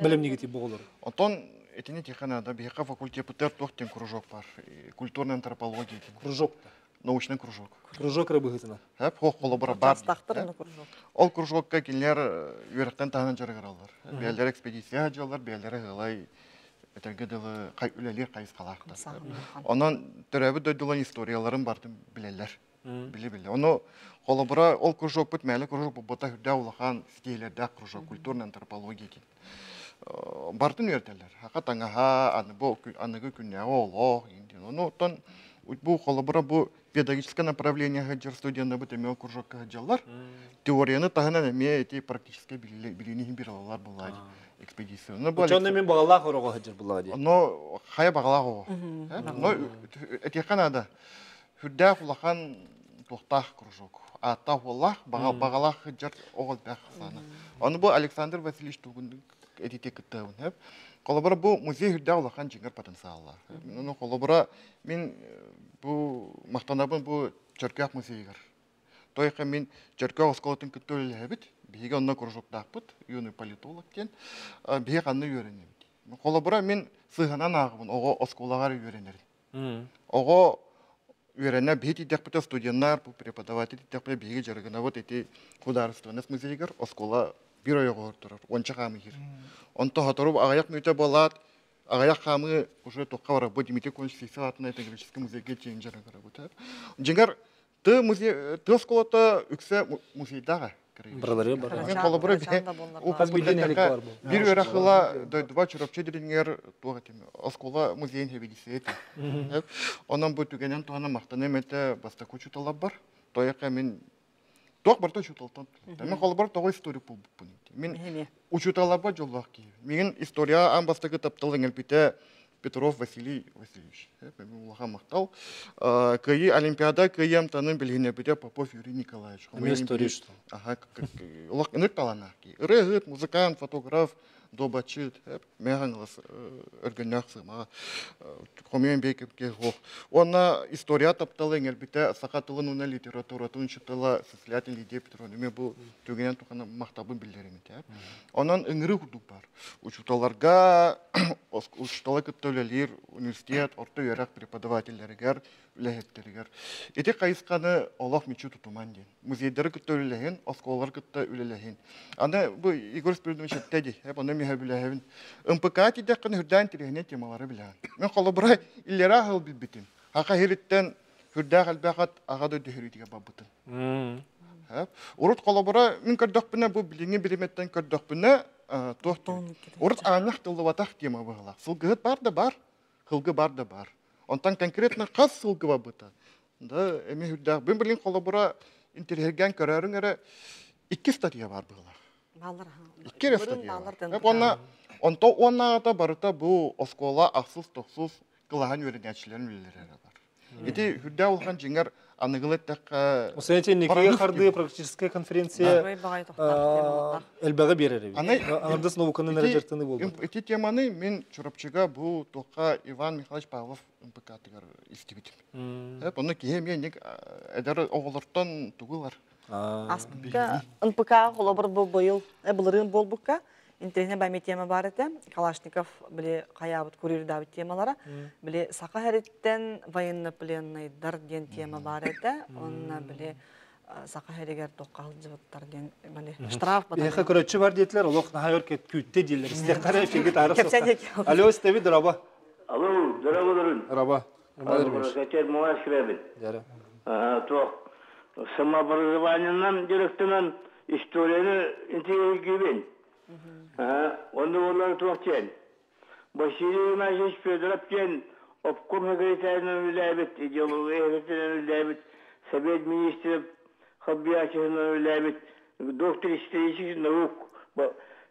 белемнигити боголор. Онтон этини тиханада бияка факультет путер тохтен кружок бар. Культурная антропология. Кружок. Научный кружок. Кружок рыбыгытына. Хеп хох колобора бар. Ол кружокка килер үйрөктен тагын жарыгаралар. Биялер экспедиция жалар, биялер гылай этерге дылы кай үлелер кайыс калактар. Онан төрөбү дөйдүлөн историяларын бардым билелер. Биле биле. Оны колобора ол кружок бит мәле кружок бу бота хүрдә улахан стилердә кружок культурная антропология дин. Бардын үйрөтелер. Хака таңа ха аны бу аныгы күнне оло инде. Оны тон бу колобора бу педагогическое направление хаджар студенты бит эме кружокка хаджалар. Теорияны тагына эме эти практически билини биралар булар. Экспедиция. Мен багалла хорого хаджар буллади. но хая багала го. Но эти канада. Хүддә фулахан тохтах кружок. Ата фулах багала хаджар огыл бах сана. Аны бу Александр Васильевич тугун эти текеттәүн хәп. Колобора бу музей хүддә улахан җиңгәр потенциалла. Ну колобора мин бу мактанабын бу Чөркәк музейгер. Тойка мин Чөркәк осколатын көтөле хәбит. Биге онна кружоктаппыт, юный политолог кен. Биге канны үйренем. Колобора мен сыгынан агыбын, ого осколагар үйренер. Ого үйренә бит идәкпәтә студентлар, бу преподаватель идәкпәтә биге жаргына вот эти художественный музейгер оскола бир ойгор турар. Онча камы хир. Онто хаторып агаяк мүтә балат, агаяк камы уже токка бара бу Дмитрий Константинович атына этнографический музейге чейин жаргара бу. Жиңгар ты музей ты осколата үксә музейдага Бралары бар. Мен бар. Казбиден бар бу. бир өрахыла два чурапчы дирингер туга тем оскола музейн хебидисе эти. Онан бу түгенен тугана мактан эмете баста кучу талап бар. Тояка мен ток бар то чуталтан. Мен колобор того историк бул бу. Мен Эме. учуталаба жоллах ки. Мен история ан баста китаптал энгелпите Петров Василий Васильевич. Мен улаха мактал. Кыйы Олимпиада кыйым танын билгене бите Попов Юрий Николаевич. Эме история что? Ага, талана ки. Рыгыт, музыкант, фотограф, добачыт, мегаңлас өргөннәк сыма. Хомен бекеп ке хох. Онна история тапталы энгелбите сакатылын уна литература тунчытыла сослятин лиде Петрон. Мен бу түгенен тухана мактабын билдерим те. Онан ыңыры худук бар. Учуталарга учутала көттөлелер, университет, орта ярак преподавательлергер, үләһеттеригер. Эти кайысканы Аллах мичу тутуман ден. Музейдер көттөлелеген, осколар көттө үлелеген. Аны бу Игорь Спиридонович әттәди, хәп аны миһә биләһәбин. МПК тидә кыны хүрдән тирәһенә темалары белән. Мен колыбыра илләра хыл бит битим. Хака хириттән хүрдә хәлбәгат агады дөһритигә бабытын. Хәп. Урут колыбыра мин көрдәкпенә бу билиңе биреметтән көрдәкпенә тохтон. Урут анах тылватах тема багыла. Сылгыт бар да бар. Хылгы бар да бар. Онтан конкретно кас сылгы бабыта. Да, эми хүрдә бин билин колыбыра интерьерген көрәрен әре икки статья бар була. Онна онто оннагата барыта бу оскола ахсыз тохсыз кылаган үрәнәчләрен билдерәләр бар. Ити хүрдә улган җиңгәр аныгылык тәкка Усенче никеге харды практическая конференция элбәгә булды. Теманы мен чурапчыга бу тока Иван Михайлович Павлов МПК тигәр истибит. Әдәр тугылар. Аспка НПК холобыр быйыл э былырын болбукка интернет бами тема бар эте. Калашников биле каябыт курир давит темалара. Биле сака хәреттен военно пленный дар ден тема бар эте. Онна биле сақа жылжыбыттар ден штраф көрөтчү бар олох нахайор кет арып. Алло. Алло, кребин. Дара. То самообразованиянан директорынан историяны интегибин. Онда олар туақчен. Василий Иванович Федоров кен обком секретарынан үләбит, идеология секретарынан үләбит, совет министров Хабиячевынан үләбит, доктор исторических наук,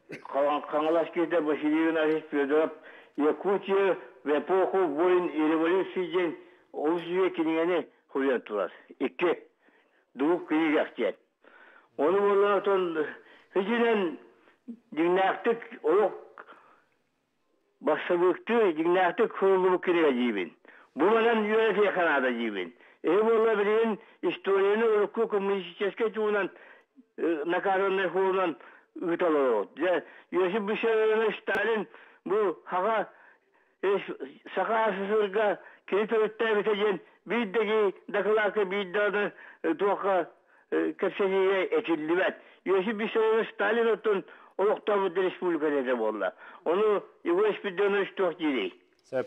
Қаңалас кезде Василий Иванович Федоров Якутия в эпоху войн и революции ден ол жүйе кенегені хуян турас. Икке дуық кенеге ақтиян. Оны болған отын хижинен дигнақтық олық бассабықты дигнақтық құрылымы кенеге жейбін. Бұланан юрефе қанада жейбін. Э болла білген историяны олыққы коммунистический туынан накаранный хуынан ütalo. Ja Josip Vissarionovich Stalin bu haga sakasızırga kilite öttebitecen biddeki Vissarionovich Stalin otun olukta bu respublika dedi bolla. Onu Yugoslav Bidyonovich tuak diri. Сәп.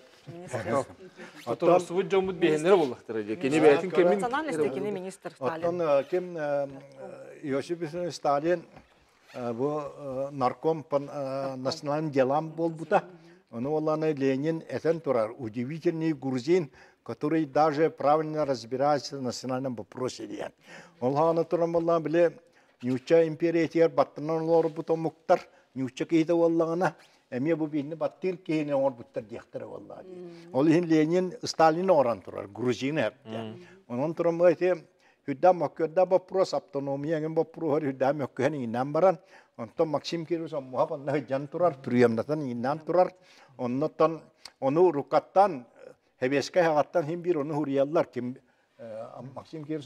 Жомут. Кени бәйтин кемин. министр Сталин. Кем Сталин бу нарком по национальным делам бол бута. Он оланы Ленин этен турар. Удивительный грузин, который даже правильно разбирается в национальном вопросе. Ол хана турам болла биле Нюча империя тер баттынан лор бута муктар. Нюча кейде. Эме бу бинне баттыр кейне ор буттар олла. Ол Ленин Сталин оран турар. Онон mökköhen innan baran. Maxim Kirus on turar innan turar. Onu rukattan heveske hagattan him bir onu huriyallar kim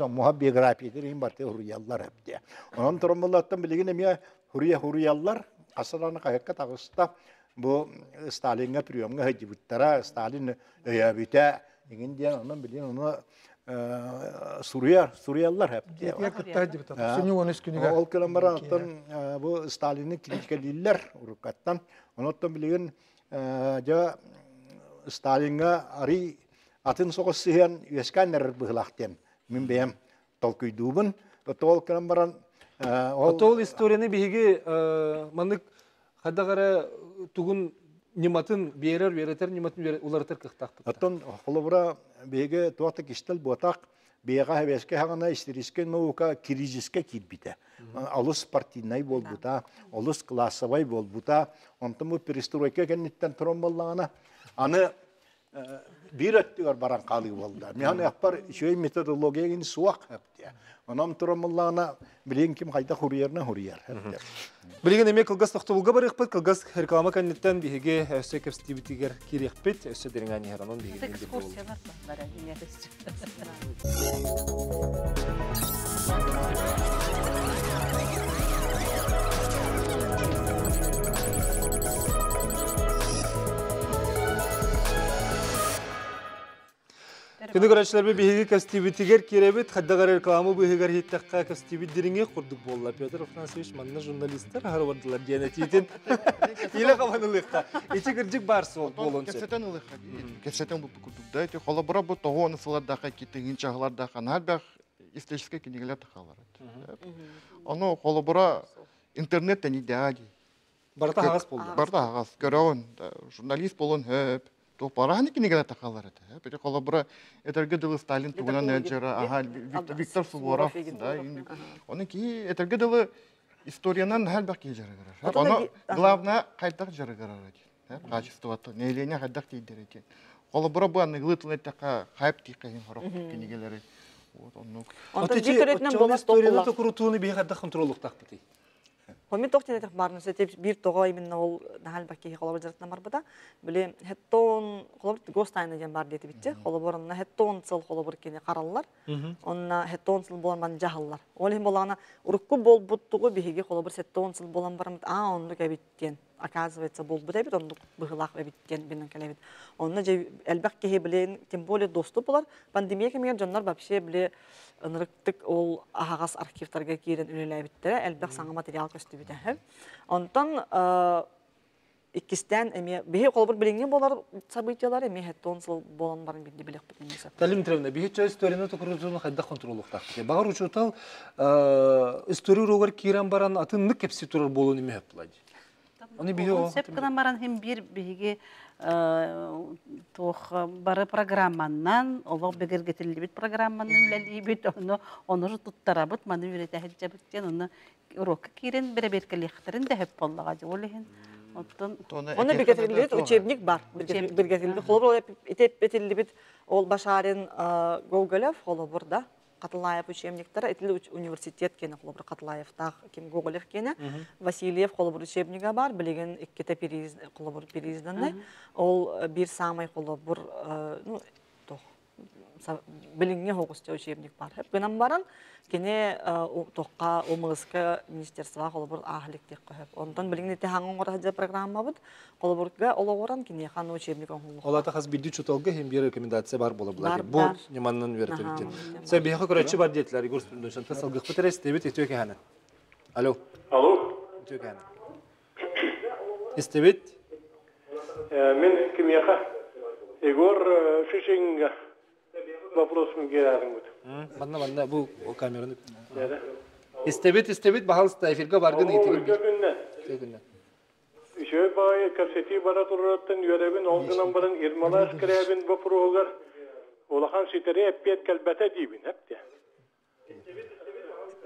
muha biografiyadır him barte huriyallar hep diye. Onun turumullattan bilgin emiye huriye huriyallar asılana kayakka tağısta bu Stalin'e pryamga hıcı buttara Stalin öyabite ingin diyen onun bilgin onu Сурия, оны күнүгө. Ол критикалиллер билген жа Сталинга ари атын соғыс сыһан үескәннер быһлахтен. Мин бем толкуйдубын. Тол кылым баран Отол историяны биһиги манык хадагара тугун ниматын берер беретер ниматын берер улартыр кыхтак. Оттон холобра беге туата кистел ботак бега хевеске хагана истериске наука кризиске кирбите. Алыс партийный болбута, алыс классовый болбута, онтон бу перестройка кеннеттен тромбаллана. Аны бир өттүгөр баран калый болду. Мен яппар шөй методологияны суак хепте. Онам тромбаллана билен ким кайда хуриерне хурияр хепте. Билеген эме кылгас токтолуга барыхпыт, кылгас реклама кепстибитигер кирехпит, өссө дериңани харанон биһиге билди болу. Экскурсиялар бар, инерис. Күні көрәшілер бі бігі кәстибітігер керебет, қаддағар рекламы біғігер хиттаққа кәстибіт деріңе құрдық болла. Петр Афнасович, манна журналистер ғарвардылар дені тиетін. Елі қаманылыққа. Ечі кіржік бар сол болын сөп. Кепсетен ылыха кепсетен бу кутубда эти холобра бу того насыладаха китин чаглардаха нальбах исторический книгелер тахалар. Оно холобра интернетте не дяди. Барта хағас болды. Барда агас көрөөн журналист болон хөп. То парахни книгелер тахалар это. Бите холобра этерге дылы Сталин тугунан нәҗәра, ага Виктор- Суворов, да. Оны ки этерге дылы историянан хәлбәк ки жарыгар. Отон Оно эти- ага. главное кайтак жарыгар. Качество то нейлене хәддәк тидер эти. Холобра бу аны глытлы така хайп тикән хорок книгелери. Вот оно. Онтон дир төрөтүнөн болмас историяны токулак. токурутууны биһи Хомин тохтен этих барны сетеп бир того именно ол нахал бакки холобор жаратна барбыда. Биле хеттон холобор гостайна ден бар дети битте. Холоборна хеттон сыл холобор кене караллар. Онна хеттон сыл болан бан жахаллар. Ол хим болана урукку бол буттугу биһиге холобор сеттон сыл болан бармыт. А онду кебиттен. Оказывается бол келебит онна же элбек кеһи билен тем более доступ булар пандемия кемген жоннор вообще биле ынырыктык ол ахагас архивтарга киирен үлелебиттер элбек саңа материал көстүбүтэ онтон иккистен эме бихи колбур болар барын. Они бихи о. Сеп баран хем бир биһиги тох бары программаннан олог бегер гетилибит программаннан үлелибит оны оны туттарабыт маны үрете хеджабыттен оны урокка кирен бере беркелехтерин де хеп боллага жолехин. Оттон Оны биргетилбит учебник бар. Этеп бетилбит ол Башарин Гоголев холобур да. Катылаев учебниктер, этил университет кені холобур Катылаев тақ кем Гоголев кені. Васильев холобур учебнига бар, билеген периз холобур перизданны. Ол бир самай холобур ну тох билинге хогусте учебник бар. Хеп гынан баран кене тоққа омығысқа министерства холобур ахлик тек қойып. Онтан билинге те қора хаджа программа бұд. Холобурга олоғоран кене хан учебник он Олата хас бидди чуталга хем бир рекомендация бар бола булаги. Бар, Бу бар. неманнан веретелитен. Се бихи көрөчү бар диетлер игур спүндөн тасалгы кытерес дебит этөке хана. Алло, Алло, этөке хана. Истебит? э, мен Кимьяха. Егор Фишинга. Вопросым герадің бұд. Манна манна бу камераны. Истебит, истебит бахалста эфирге баргын. Тегүнне. Үшөй бай кассети бара тұрыраттын йөребін олгынан баран ирмалас кіребін бұл прогар. Олахан ситері әппет кәлбәті дейбін, әпте.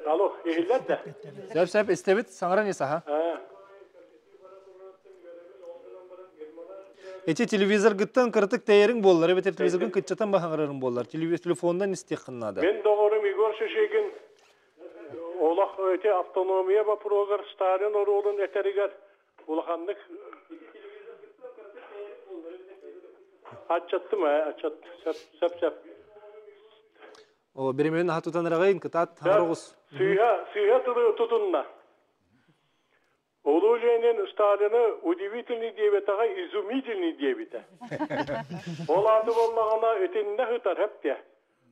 Алло, ехілләт да? Сәп сәп истебит саңара не саха? А, Эти телевизор гыттан кыртык тәйерің боллар, бетер телевизоргын кытчатан бахаңарарын боллар. Телевизор телефондан истек кыннады. Мен доғырым Игор Шешегін олақ өте автономия ба прогар Сталин оролын әтерігер улаханlık Açattım ha, açat. Sep sep sep. О, беремен хатутан рагайын кытат сүйha тылы tutunma. Олу женен Сталины удивительный дебет аға изумительный дебет. Ол аты болмағана өтеніне хытар хепте.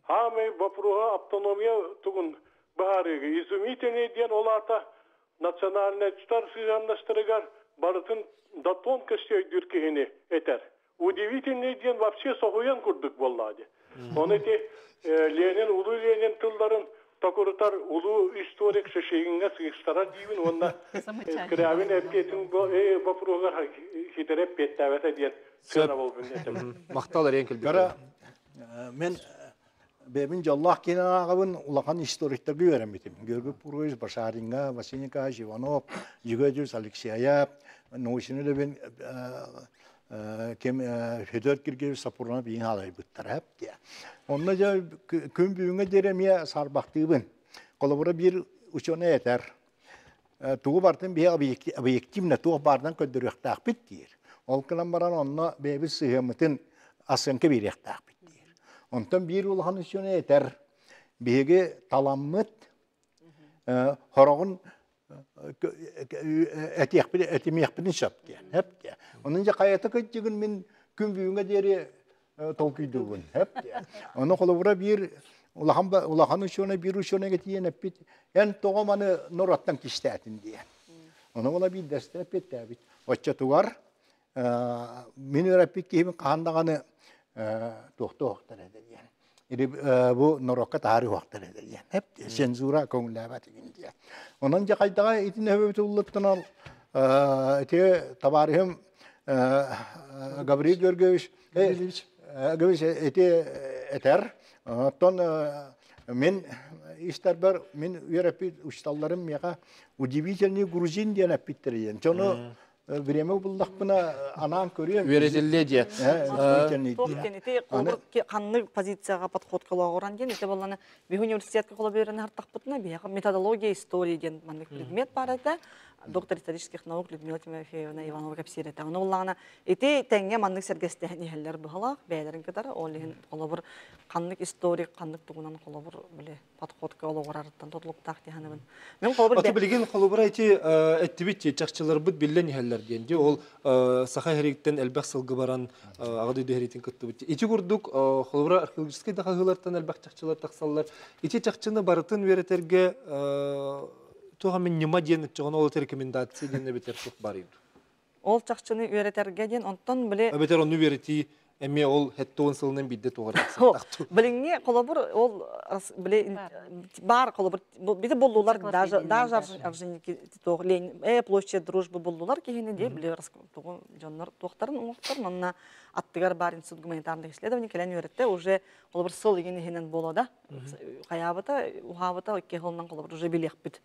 Хамы вопруга автономия тугун баарыгы изумительный ден ол ата национальный чтар сызанлаштырыгар барытын датон көстөй дүркехини этер. Удивительный ден вообще соғуян курдук боллады. Оны те э, Ленин, тылларын Токуртар улу историк шешегинге сыгыштара дейбин, онна кірәвин әпкетін бапыруға хитереп беттәвәті дейін сыра болбын етім. Макталар ең келбек. Гара мен бебин жаллах кена агабын улахан историктарга өремитим. Гөргү Пуруис, Башаринга, Васиника, Живанов, Жигөдүс, Алексея, Ношины да бен кем хөдөр кирге сапурна бин алай буттар хеп дия. Онна жа күн бүгүнгө деремия сарбактыбын. Колобура бир учона этер. Тугу бартын бия объективна тугу бардан көдөрөктак бит дир. Ол кылан баран онна беби сыгымытын асынкы биректак бит дир. Онтан бир улхан учона этер. Биге таламмыт хорогун этиякпин этимиякпин шап диен. Хеп дия. Onun ja kayata kötçügün min gün büyüğüne deri tolkuyduğun hep diye. Onu kolubura bir ulahan ulahan uşuna bir uşuna getiyen hep bit. En toğamanı norattan kiştetin diye. Onu ola bir deste hep bit tabi. Oça İri bu norokka tarih vaktar eder yani. Hep senzura konular diye. Onun ja kaydağa itin hebe ullattan al. Te tabarihim Гавриил Георгиевич Георгиевич эти этер тон мен истер бар мен үйрәпи учталларым мега удивительный грузин диен апиттерен. Чоно время булдак бына анан көрүем. Удивительный Тох дия. кенете колбур канны позицияга подход кылагоран ден ите болланы бих университетке кола берен хартак бутна бия методология история ден предмет бар эте доктор исторических наук Людмила Тимофеевна Иванова капсирете. Аны уллана ити теңге маннык сергестен нихеллер бухалак бәйләрен кытары ол леген колобур каннык историк каннык тугунан колобур биле подходка ологорарыттан тотлук так диханыбын. Мен колобур Аты билген колубура эти эттибит чакчылар бит биллен кыталар денде ол э, саха херектен элбэх сылгы баран агады дехеритин кытты бит ичи курдук холбра археологический даха хылартан элбэх чакчылар таксаллар ичи чакчыны барытын веретерге туга мен нема диен чогон ол рекомендация диен бетер сук бар иду. Ол чакчыны үйрәтәргә ден онтон биле бетер onu верети эме ол хеттуын сылынан бидде тугар Билиңне колобур ол биле бар. колобур. Бу- бите болдулар даже даже аржиники тог лень э площадь дружбы болдулар кегене де биле тогы жоннор тохтарын уңуктар манна аттыгар бар институт гуманитарных исследований келен үйрәтте уже колобур сыл егене хенен болода хаябыта ухабыта ке холнан колобур уже билек бит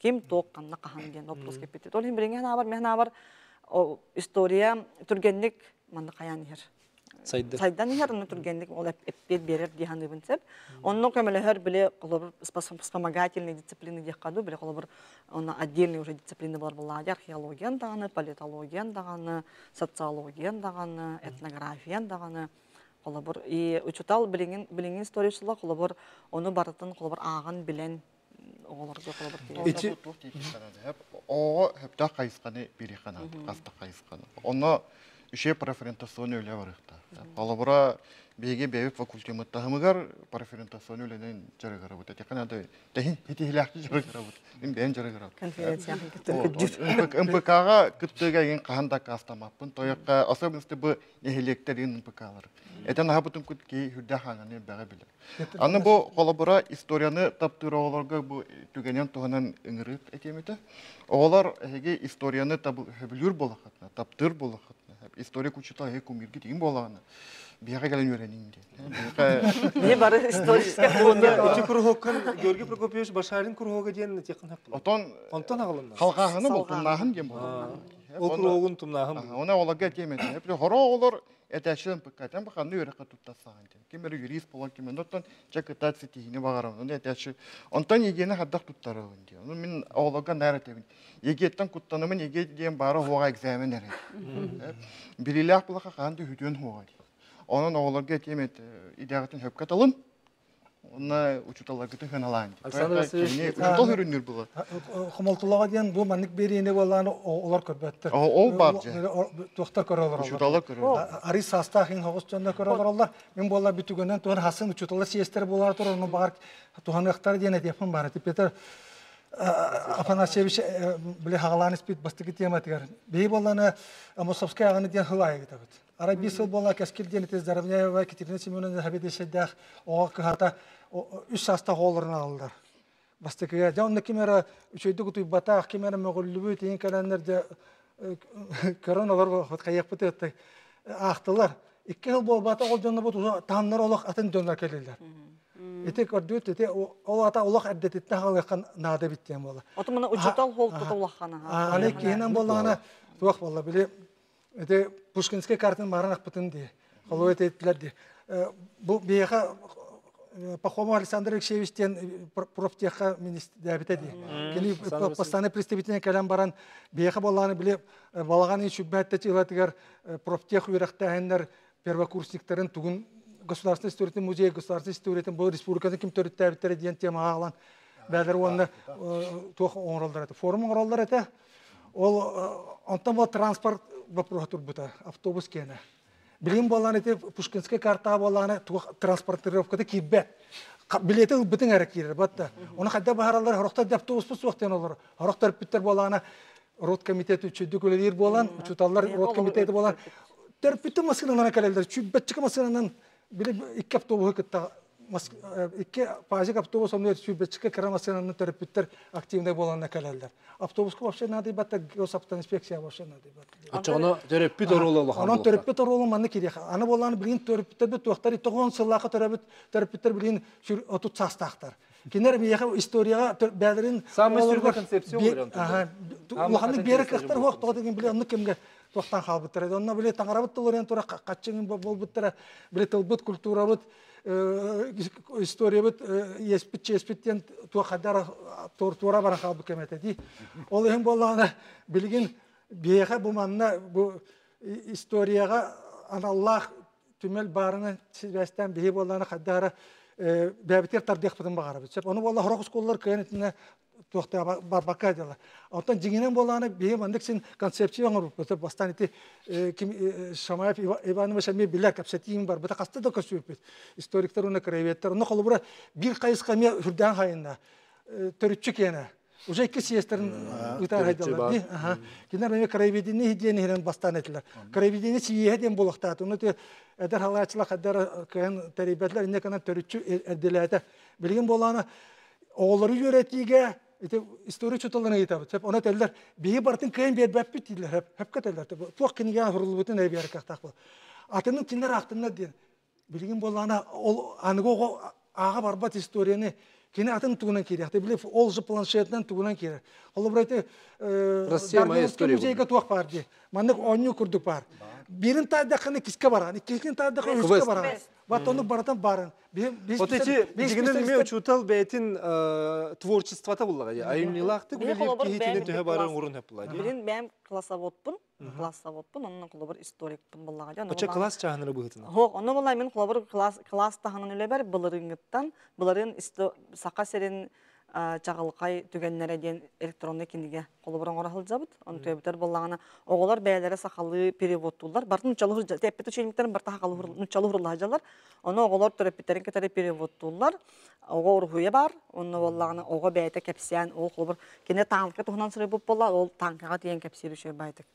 ким ток канна кахан ден вопрос кепти тол хим билиңе бар мен бар история түргенлик манна каян хер сайда сайдан ихер тургенлик ол эппет берер дихан ыбынсеп онно көмөлөһөр биле колобур вспомогательный дисциплины дияккаду биле колобур онна отдельный уже дисциплины бар буллади археологиян даганы политологиян даганы социологиян даганы этнографиян даганы колобур и учутал билиңин билиңин историячылар колобур ону барытын колобур агын билен оголорго колобур Ичи- О, хепта кайысканы бири кана, каста кайысканы. Оны үше барыкта. Беге бейбит факультемат тахымыгар преферентацион өленен жарыгара бут. Текана да тахин хитилахти жарыгара бут. Мен бен жарыгара. конференция МПКга кыттыга ген каханда кастамаппын. Тоякка особенности бу нехилектерин МПКлар. Этен хабытын кут ки хүрдә ханганы бәгә биле. Аны бу коллабора историяны таптыроолорга бу түгенен туганан ыңырыт этемете. Олар эге историяны табылыр болахатна, таптыр болахатна. История кучута хе кумирги тигин болаганы. Бияга келен өренинде. не бары исторический фонда ичи курхоккан Георгий Прокопьевич Башарин курхога диен текин хак Отон онтон агалынна халкаһыны болтуннаһын дем болду. ол курхогун тумнаһын Она олага темете. Эпли хоро олар этәшен пыккатан баканны өрәккә туттасаган. Кемер юрист болан кемен доттан чакытат ситихине багарам. Оны этәши. Онтан егене хаддак туттараган ди. Оны мин олага нарративин. Егеттен куттанымын еге диен бары хуга экзамен эре. Бирилах булака канды хүтөн хуга. Онун оларга темет идагатын хөпкә талын. Онна учуталар гытын ханалан. Александр Васильевич, Учутал хүрүнүр була. Хомолтулага бу маннык берине боланы олар ол бар же. Туохтар көрөлөр. Учуталар көрүнүр. Ари састахин хогус жонда көрөлөр алар. Мен болла бүтүгөнөн туган хасын учуталар сиестер болар тур onu бар туган этепен бар. Петр Афанасьевич биле хагаланыс бит бастыгы тема. Бей хылай. Ара бисыл болла каскил диен тез Заравняева Екатерина Семеновна хабедешедах ога кыхата үс саста холорун алdılar. Бастыкыга жонны кимера үчөйдү кутуй батах кимера мөгүллүбү тиин календерде короналар хот каяк бутетти ахтылар. Икки жыл болбата ол жонно бут таннар атын жоннар келилер. Эте көрдүт эте ол ата олох әддетитне халыккан нада биттен бола. Ото мына учутал хол тутулахана. Аны кейинен боллагана туак болла биле эте Пушкинский картын баран акпытын ди. Холо эте эттилер ди. Бу бияха Пахомов Александр Алексеевичтен профтеха министр дәбите ди. Кени постоянный представитель калам баран бияха боллаганы биле балаганы чүббәтте чилатыгар профтех үрәхтәһеннәр первокурсниктарын тугун государственный историятын музей государственный историятын бұл республиканы ким төрүттәбиттер диен тема алан бәдер онны туох оңролдар эте форум оңролдар эте ол онтан бол транспорт вопрос турбута автобус кене билим болан эте пушкинский карта боланы транспортировкада кирбе билети ылбытың әрі кирер батта. Оны хадда бахаралар хорохтар автобус бус уақтен олар. Хорохтар биттер боланы рот комитет үчүдү көлелер болан учуталлар рот комитети болан. терпитти маскинанан келелдер чүббетчики маскинанан биле икки автобус кытта. Икки пазик автобус омне чүбетчики кара маскинанан терпиттер активный боланна келелдер автобуску вообще надо батта госавтоинспекция вообще надо батта Ачаны тереппит оролы Анан төрөппүт оролу манны кирек. Аны боланы билин төрөппүттер туактар итогон сыллакы төрөпүт төрөппүттер билин отут састактар. Кинер бияха историяга бәдерин Самый концепция берек актар кемге туактан халбыттыр. Онна биле таңарабыт толорен тура каччын болбуттар. Биле тылбыт культура бут история бут еспит чеспиттен туа хадар тор тура баран халбы кемете ди. Ол эм боланы билген бияха бу манна бу историяга аналлах түмел барына сибестен бии боланы хаддара бәбитер тардык бутын багара бит. Оны болла хорок сколлар кенетине туохта барбака дела. Алтан жигинен боланы бие мандык син концепция оңор бөтө бастан ити ким Шамаев Иванович ами билер капсетим бар. Бөтө касты да көсүп. Историктер уна креветтер. Ну холбура бир кайыска ме хүрдән хайында. Төрүччү кене. Уже iki сиестерин ыта хайдалар. Аха. Кинер ме краеведение хиден хирен бастан этилер. Краеведение сие ден болохтат. Уну те эдер халачлар хаддар кен терибетлер инде kana төрүччү эрделәтә. Билген боланы оғлары үйретиге ите история чуталына айтабы. Сеп она теллер бии бартын кайын бер бәппит дилер. Хеп хеп. Туак хурулбутын әй бер бу. Билген ол аныго ага барбат историяны Кені атын тугунан керек. Те биле ол же планшетнан тугунан керек. Ол бұрайты Россия моя история музейга туақ бар ди. Мандык оню курдук бар. Бирин киске. Кискен. Вот оны баратан барын. Вот эти дигинен име учутал бетин творчеството буллага. Гүлеп класс- барын. Билин классоводпун, классоводпун, историкпун буллага. Оча класс быгытына. Хок, мен класс таханын сака серин чагылкай түгеннере ден электронный киниге колоборон орахыл жабыт. Он төбүтер боллагана оголор бәйләре сакалы переводтулар. Бартын чалыр теппет учениктерин барта хакалы нучалы хурлажалар. Оны оголор төрөптерин кетери переводтулар. Ого урхуя бар. Оны боллагана ого бәйте кепсиян ол колобор кине танкка тухнан сыры буп болла, ол танкага тиен кепсири шөй байтык.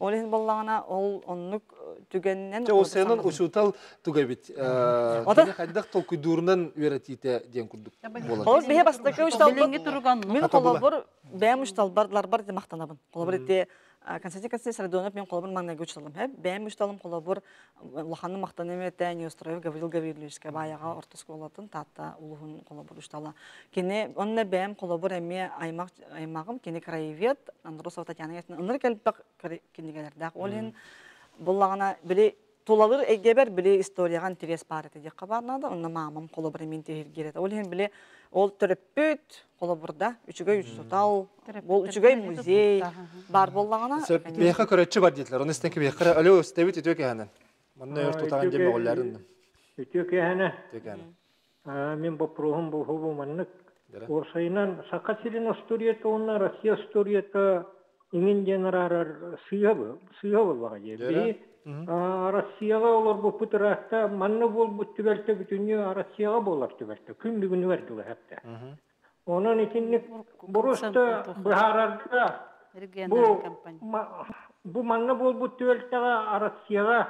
Ол ин боллагана ол оннук түгеннен Те осенен учутал тугабит. Ода- Кини хайдак толкуйдурунан вератите ден. Ол бие бастыкы ушталбын. Билинги турган, ну. Мен колобор бәм ушталбарлар бар деп мактанабын. Колобор ите Константин Сардонов мен колобор маңнага ушталым. Хәп бәм ушталым колобор лоханны мактанып эте не устроив Гаврил Гавриловичка баяга орта школатын тата улугун колобор уштала. Кене онна бәм колобор эме аймак аймагым кене краевед Андросова Татьяна ятын ыныр келпак кинегелердә. Олин буллагана биле Тулалыр эгебер биле историяга интерес бар эти онна мамам колобор мен тегерет. Ол хен биле ол төрөппүт колобурда үчүгөй үч бул үчүгөй музей бар боллагана. Беха көрөтчү бар дитлер. Оны стенки беха алё стебит өтө кәһәнен. Манна йорт тутаган дем болларын. Үтө. Текән. Мен хубу маннык. Историята онна Россия историята иңин генерарар бага. Россияга олар бу путыракта манны бул бу түбәртә бүтүнү Россияга болар түбәртә. Күн бүгүн вердиле хәтта. Онан икинник бурушта бахарарда Региональный бу компания. ма- бу манны бул бу түбәртәгә Россияга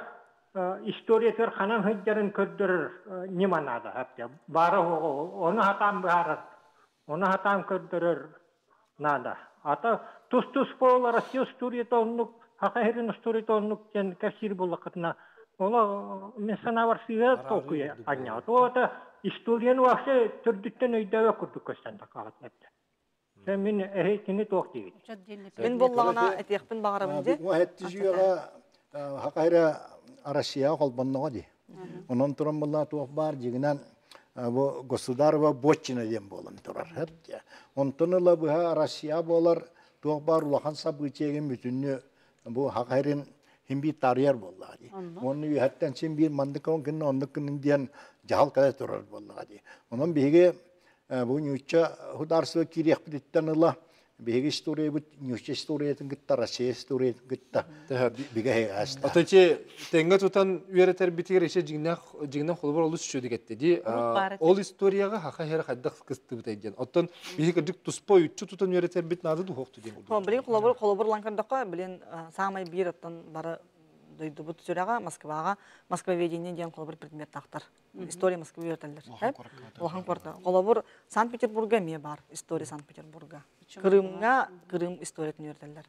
историятер ханан хыджарын көрдөрөр неманада хәтта. Бары оны хатам бахарар. Оны хатам көрдөрөр нада. Ата тус пола Россия историята оннук хакайрын историята оннук кен кәсир булакытна. Ола мен санавар сыга толкуя аня. Тота историяны ваксы төрдүттен өйдөбө курдук. Sen min ehe kini toq deyit. Мен боллагана этекпин багарабын же. Бу хәтти жүйәгә хакайра Россия колбаннага ди. Онон туран булла туак бар жигинен бу государство бочина дем болын турар. Хәтти. Онтон ла бу Россия болар туак бар улахан сабычеген бүтүннү бу хакайрын химби тарьяр болла ди. Оны хәттен сен бир мандык он кин онды кин диен жал када турар болла ди. Онон биге бу нюча кирек биттен ла биге история историятын гитта Россия историятын гитта. Биге хе аста. Оточе тенге тутан үйретер битигер еше жигнах жигнах холбор олус шүді кетті ди. Ол историяга хака хер хаддак кысты бит айден. Оттон биһи кырдык туспой үтчү тутан үйретер бит нады ду хокту ден. Билин колобор колобор ланкардакка билин самай бир оттан бары дойду бут сүрәгә Москвага Москва ведение дигән колобор предмет тахтар. История Москвы йөртәләр. Лохан кварта. Колобор Санкт-Петербурга ме бар. История Санкт-Петербурга. Крымга Крым историясын йөртәләр.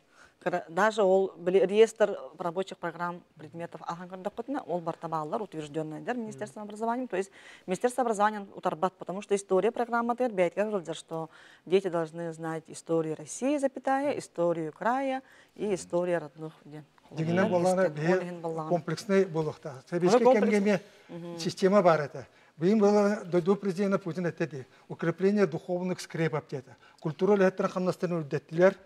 Даже ол реестр рабочих программ предметов алган кырдакытна ол бар табаллар утвержденный дер Министерство образования. То есть Министерство образования утарбат, потому что история бәйткә рөлдер, что дети должны знать историю России, запятая, историю края и историю родных ден. Дигинен боланы комплексный болукта. Себешке комплекс- кемгеме система бар это. Быйым было до президента Путин это укрепление духовных скрепов это. Культура леттер хамнастан үрдеттилер.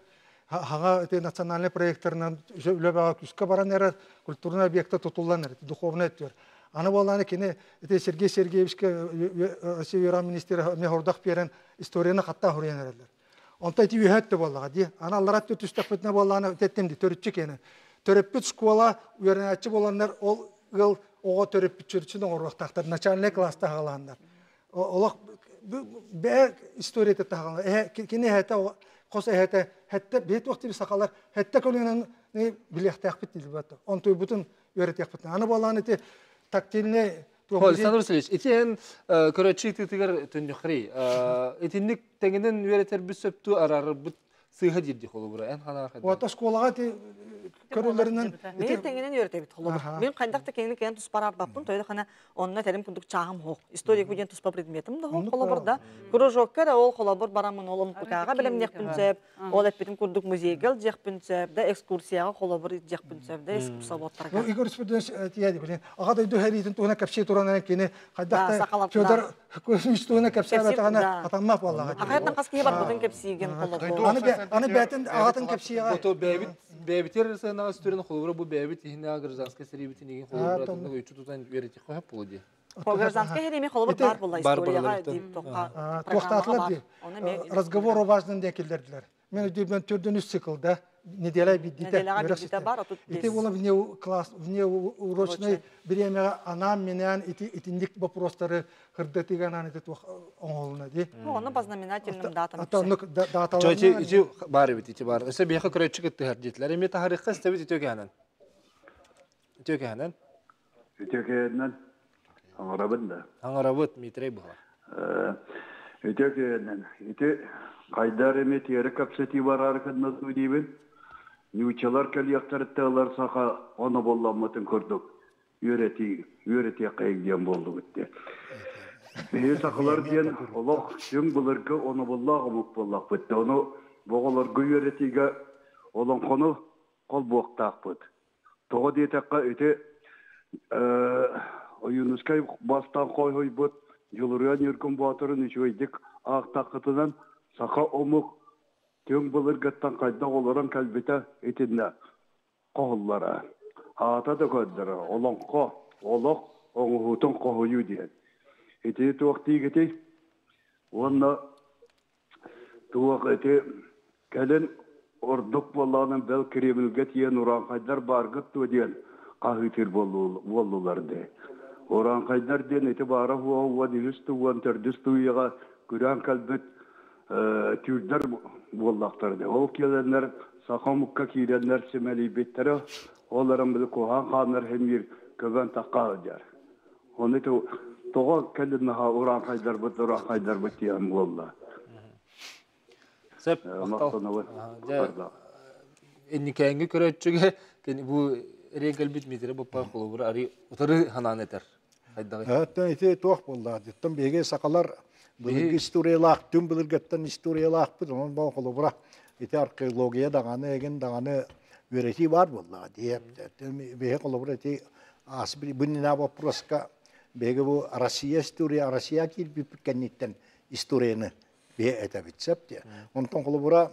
Хага это национальный проекттарынан үлөбага күскә баран эре культурный объекты тутулган эре духовный эттер. Аны боланы это Сергей Сергеевичке Россия министры мехордак берен историяны хатта хурен эрелер. Онта ти үйәтті боллаға ди. Ана алларатты түстәппетіне боллағына теттемді, төрітчі кені. Төріппіт школа үйерінәтчі боландар, ол ыл оға төріппіт жүрчін оңырвақтақтар, начальный класста қаландар. Олақ бә история тағалар. Кені әті, қос әті, әтті бет уақыты бір сақалар, әтті көліңнен білектәқ бит дейді бәтті. Он той бұтын үйретек бітін. Аны боланы те тактильне Александр Васильевич, итен көрәтші титігер түндіқри. Итинник тәңінен үйретер біз сөпту арары бұт сыйға дирді қолы бұра. Ән қана арқады. Ота школаға те көрөлөрүнөн Мен теңенен үйретебит холобур. Мен кайдакта кеңини кенен туспарар баппын, тойда хана онна терим кундук чагым хок. История куден туспа предметим да хок холобур да. Кружокка да ол холобур барамын ол МПКга билем нехпинсеп, ол эппитим курдук музейгел жехпинсеп да экскурсияга холобур жехпинсеп да экскурсоводтарга. Ну Игорь Спиридонович тияди билен. Ага да дөһәритин туна капши туранан кайдакта сакалап, Федор да. атаммак боллага. Ахаяттан каски бар бутын кепсиген холобур. Аны бе- аны бәтин агатын капшига. Ото бәбит бәбитер бұл бәбит сәребітін деген өйчі тұтан қойып хереме бар. Разговор. Мен циклда неделя биддите. Ити бола вне класс, вне у- урочной времяга анам менен ити итиндик вопростары хырдатыган аны тет оңолуна ди. Ну, оны по знаменательным датам. Атаннык Чойти даталарына ити бар бит ити бар. Көрәтші кітті хәрдетлер. Еме тахарыққа істебіт ити өкәнен. Ити өкәнен. Үтекенен аңырабын да. Аңарабыт митрей бұға. Үтекенен. Ите қайдар эме тері капсети бар арқынна дейбін. Нючалар кәлияқтарыттағылар сақа оны болламатын көрдік. Үйрети, үйрети қайгден болды бітті. Бейі сақылар ден олақ сүң бұлырғы оны боллағы мұқ боллақ бітті. Оны боғылырғы үйретиге олон қоны қол боқтақ бұд. Тоғы дейтаққа өте Юнускай бастан қой хой бұд. Юлырыян үркін батырын үшойдік ақтақытынан сақа омық төң бұлырғаттан қайда оларан кәлбеті етінна қоғыллара. Ата да көддірі, олон қо, олық, оңығытын қоғыю дейін. Еті туақты егеті, онна туақ еті кәлін ордық болағының бәл кремілге тиен ұран қайдар барғыт ту дейін қағытыр болуларды. Оран қайдар дейін еті бары хуа хуа дегіс туған түрдіс туйыға күрән кәлбет түрдер боллақтарды. Ол келенлер сақамыққа кейленлер семәлі беттері, оларын білі қоған қаныр хемир көбен таққа өдер. Оны то тоға кәлін наға оран қайдар бұт, оран қайдар бұт дейін болла. Сәп, Мақтанауы. Энни кәңгі көрәтшіге, бұл регел бит митері бұппа қолы бұра, ари ұтары ханан етер. Хайдағы. Әттен ите туақ болды. Диттен беге сақалар бұлыргаттан историялақ бұд, оның бұл қолы бұра. Ите археология дағаны, еген дағаны өрети бар болды. Деп, беге қолы бұра ите асбір бұнына вопроска беге бұл Россия история, Россия келбі бүткәннеттен историяны бе әтә бітсеп де. Онтон қолы бұра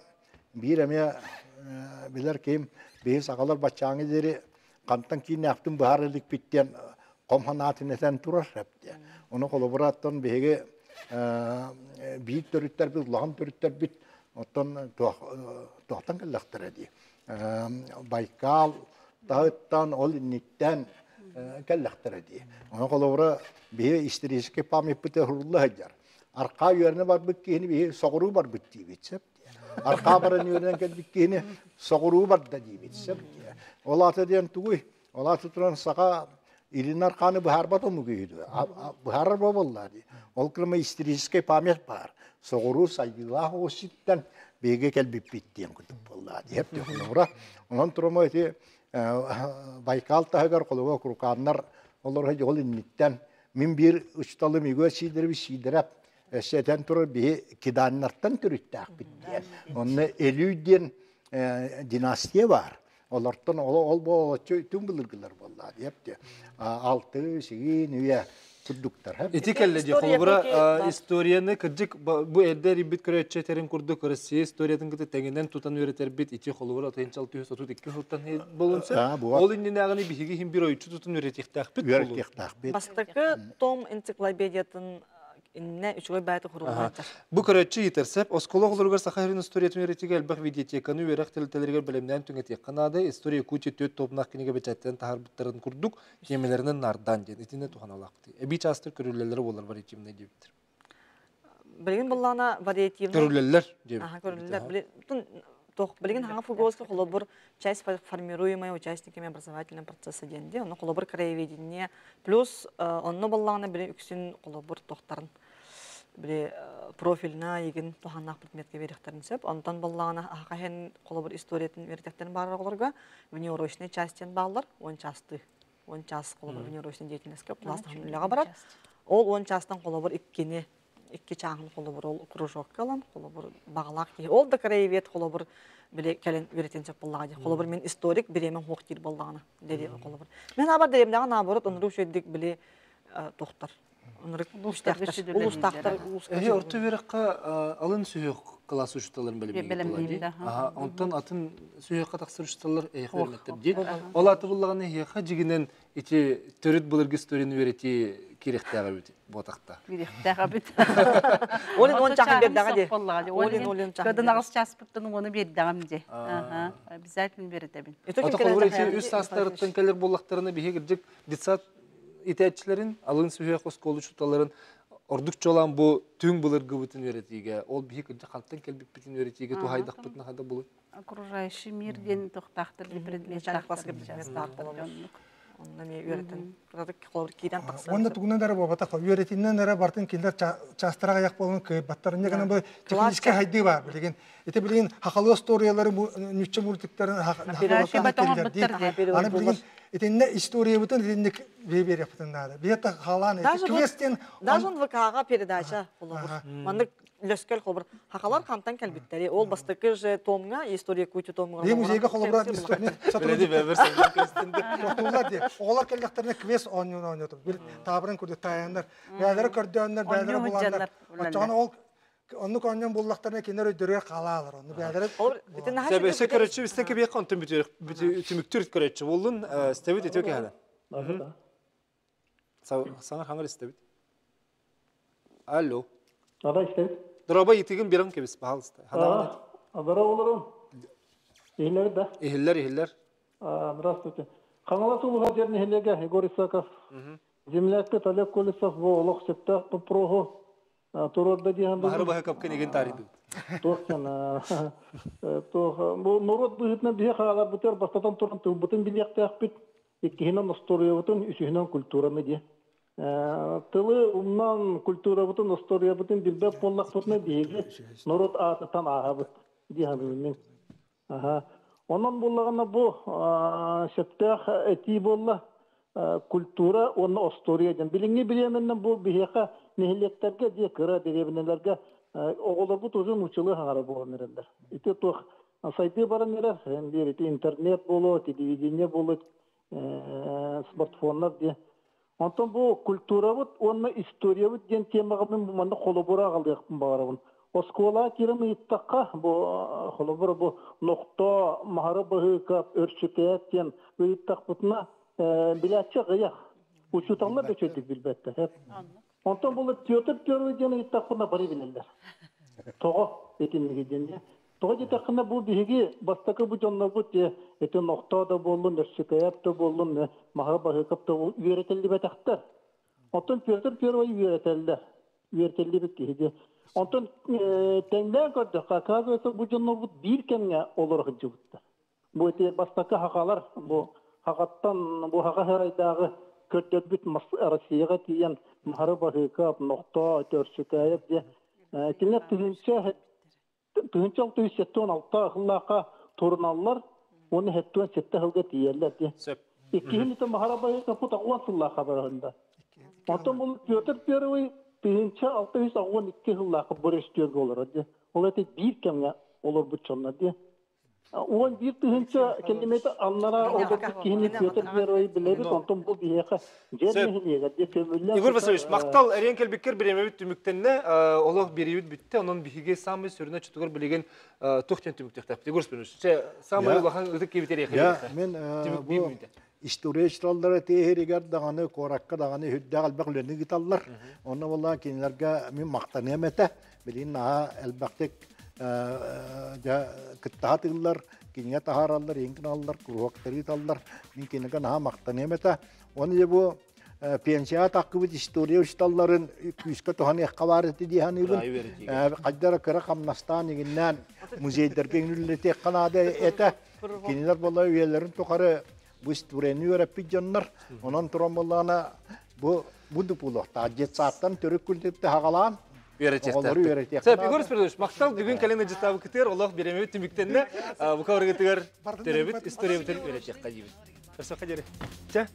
бір әме білер кейім беге сақалар бачаңы дері қантан кейін әптін бұхарылық біттен комханатинетен турар хепте. Оны колобораттан беге бийик төрүттер бит, лаган төрүттер бит, оттан тохтан келлахтар эди. Байкал тахыттан ол инниттен келлахтар эди. Оны колобора беге исторический память бите хурулла хаджар. Арка юерне бар бит кини беге согуру бар бит дибит Арка барын юернен кел бит кини согуру бар да дибит сеп. Олаты ден тугуй. Олаты туран сака Илинар қаны бұхарбат омугүйді. Бұхарар боллады. Ол кірме исторический память бар. Соғыру сайдыла оситтен беге келбіп биттен күтіп боллады. Хеп де құлыра. Онан тұрма өте Байкал тағығар құлыға күрқанлар оларға жол инниттен. Мен бір ұшталы мегө сидіріп сидіріп Сетен тұры бе киданнартан түріттәк биттен. Онны элүйден династия бар. Олардан ол ол бол түн булыргылар болла депте. Алты сигин үе курдуктар. Ити кәлле ди холбура историяны кырдык бу эрдер бит көрөтчө терин курдук Россия историятын кыты теңинен тутан өретер бит ити холбура тыйынчал түйөс отут икки хуттан болунса ол инне агыны биһиги хим бир ойчу тутун Үер болу. тектак бит. Бастакы том энциклопедиятын инне үчүгөй бәйті құрылмайтар. Бу көрөтчү итерсеп, осколог олоргар сахарин история түнеретиге элбах видеотеканы үйрәк телтелерге белемнән түңет канады история кути төт топнак кинеге тахар буттарын курдук темелеринен нардан ден итине туханалакты. Эби частыр көрүлелери болар бар ичимне дебитер. Билген буллана вариативный. Көрүлелер дебит. Ага, көрүлелер. Билген тох билген ханга фугоска холобур часть формируемая участниками образовательного процесса денде, оны холобур краеведение плюс онны буллана биле үксүн холобур тохтарын биле профилина еген туханнак предметке беректерин сөп, онтан буллана ахахен холобур историятын беректерин бар оларга внеурочный частен баллар, он часты, он час холобур внеурочный деятельностьке класс хамлага барат. Ол он частан холобур иккени икки чаңын холобур ол кружокка алан, холобур багалак. Ол да краевед холобур биле келен үретен сөп буллага ди. Холобур мен историк биремен хоктир буллагана деди холобур. Мен абар деемдагы наоборот онру шөйдик биле тохтар. Улустактар Эһе орто берекка алын сүйөк класс учталарын. Аха, онтон атын учталар хөрмәттер ди. Ол аты буллаган эһе жигинен ити төрүт булыр историяны берети керектәгә бит ботакта. Бит. Олин он чакын. Олин олин чакын. Агыс час оны. Аха, обязательно састарыттан келер буллактарына бихе дитсат итәчләрен алын сүйөк осколы чуталарын ордук чолан бу түң булыр гыбытын беретиге. Ол бихе гирдик калттан келбик битин беретиге тухайдак бутна хада булыр. Окружающий мир ден тохтактыр предмет тахтыр онна ме үйрәтен. Продак колор кидән такса. Онда тугунан дара баба таха үйрәтиннән дара бартын килдер частырага як болгон кы баттарын не гана бу технический хайды бар билеген. Эте билеген хакалы историялары бу нүчче мультиктарын Аны билеген этенне история бутын этенне бебер яптын нада. Бета халан эте квестен. Даже он ВКга передача. Мандык löskel холбор хакалар камтан келбиттери ол бастыкы же томга история кучу томга Де музейге беберсен квестинде. Тохтулар де. Олар келдектерне квест. Бир табырын күрдү таяндар. Ачаны ол Онны коннан буллактарына кинер өйдөргө калалар. Онны бәдәре. Себе секретчи бистеке бек контен бүтүр бүтүмүктүр көрөчү болдун. Стебит хаңар стебит. Алло. Ада истебит. Дроба итигин бирен кебис баалысты. Адара олорун. Эхлер да. Эхлер, эхлер. Здравствуйте. Хелеге Егор Исаков. Землякты Талек Колесов во олох септа по прого. Туродда дихан. Бахар баха капкен еген тариду. Тохсан. То бу нурот быгытна бие хала бутер бастатан туран ту бутын билякты акпит. Иккиһинен история бутын, үсүһинен культура меди. Тылы умнан культура бутын, история бутын билбеп боллак бутна биеге нурот атытан ага бут. Дихан мен. Ага. Онан боллагана бу септах эти болла культура, оны история ден. Билинги биременнен бу бихека нехилектерге де кыра деребинелерге оголор бут узун учылы хаңара болон нерелер. Ити тух сайты баран нерер, бир ити интернет боло, телевидение боло, смартфонлар де. Онтон бу культура бут, онна история бут ден темага мен бу манда холобура калдыктын багарабын. Оскола кирим иттакка бу холобура бу нокто махары быгыкап өрчүкет ден ыйттак бутна билячы гыяк. Учутанлар да чөтүк билбетте. Онтон бұл түйетіп көрі дені иттақына бары білелер. Тоғы етінеге денде. Тоғы жетақына бұл бігі бастақы бұл жонна бұл де еті ноқта да болын, өршікаяп да болын, маға бағықып да бұл үйретелді бәтақтар. Онтон түйетіп көрі ой үйретелді. Үйретелді біт кейде. Онтон тәңден көрді, қақаз бұл жонна бұл бір кәмге олар ғыджы бұтты. Бұл еті бастақы хақалар, бұл хақаттан, бұл хақа Россияга тиен мары бахыка нокто төрсүкәйеп де кине тыгынча тыгынча алты жүз сеттен алты ахыллака турналлар оны хеттен сетте хылга тиерлер де иккихин ите махара бахыка пута уан сыллака барында Отон бул Петр Первый тыгынча алты жүз он икки олор ол кемге олор де Он бир тыгынча келимети аннара олдук кийини Петр Первый билеби онтон бу биеха жернехилеге де көмүллер Игорь Васильевич, мактал эрен келбиккер биремебит түмүктенне олох берибит бүтте, онун биһиге самый сөрүнө чутугар билеген тухтен түмүктектеп. Игорь Васильевич, че самый улахан ытык кебитер Я мен бу история чыраллары тээхеригер даганы коракка даганы хүддэ албак лөні гиталлар. Онна болла кинилерге мен мактан эмете. Билин наha элбактык да кыттаатылар, кине тахараллар, инкиналлар, куруактары таллар. Мен кинеге наha мактан эмете. Оны бу пенсия таккыбыт история учталларын күскө тохан эккабарыты диһаныбын каддара кыра камнастан игиннен музейдерге үнүллете канада эте кинилер бола үелерин токары бу историяны өрөппит жоннор онон туран боллана бу буду пулохта. Жетсаттан төрөк күлтепте хагалаан. Оголору үйрәтек. Сәп, Игорь Спиридович, мақтал бүгін кәлемді жыстабы күтер, Олақ беремет түміктенне, бұқа ұрығы түгер, төребіт, история бүтін үйретек қадейбіт. Көрсі қадері. Ча?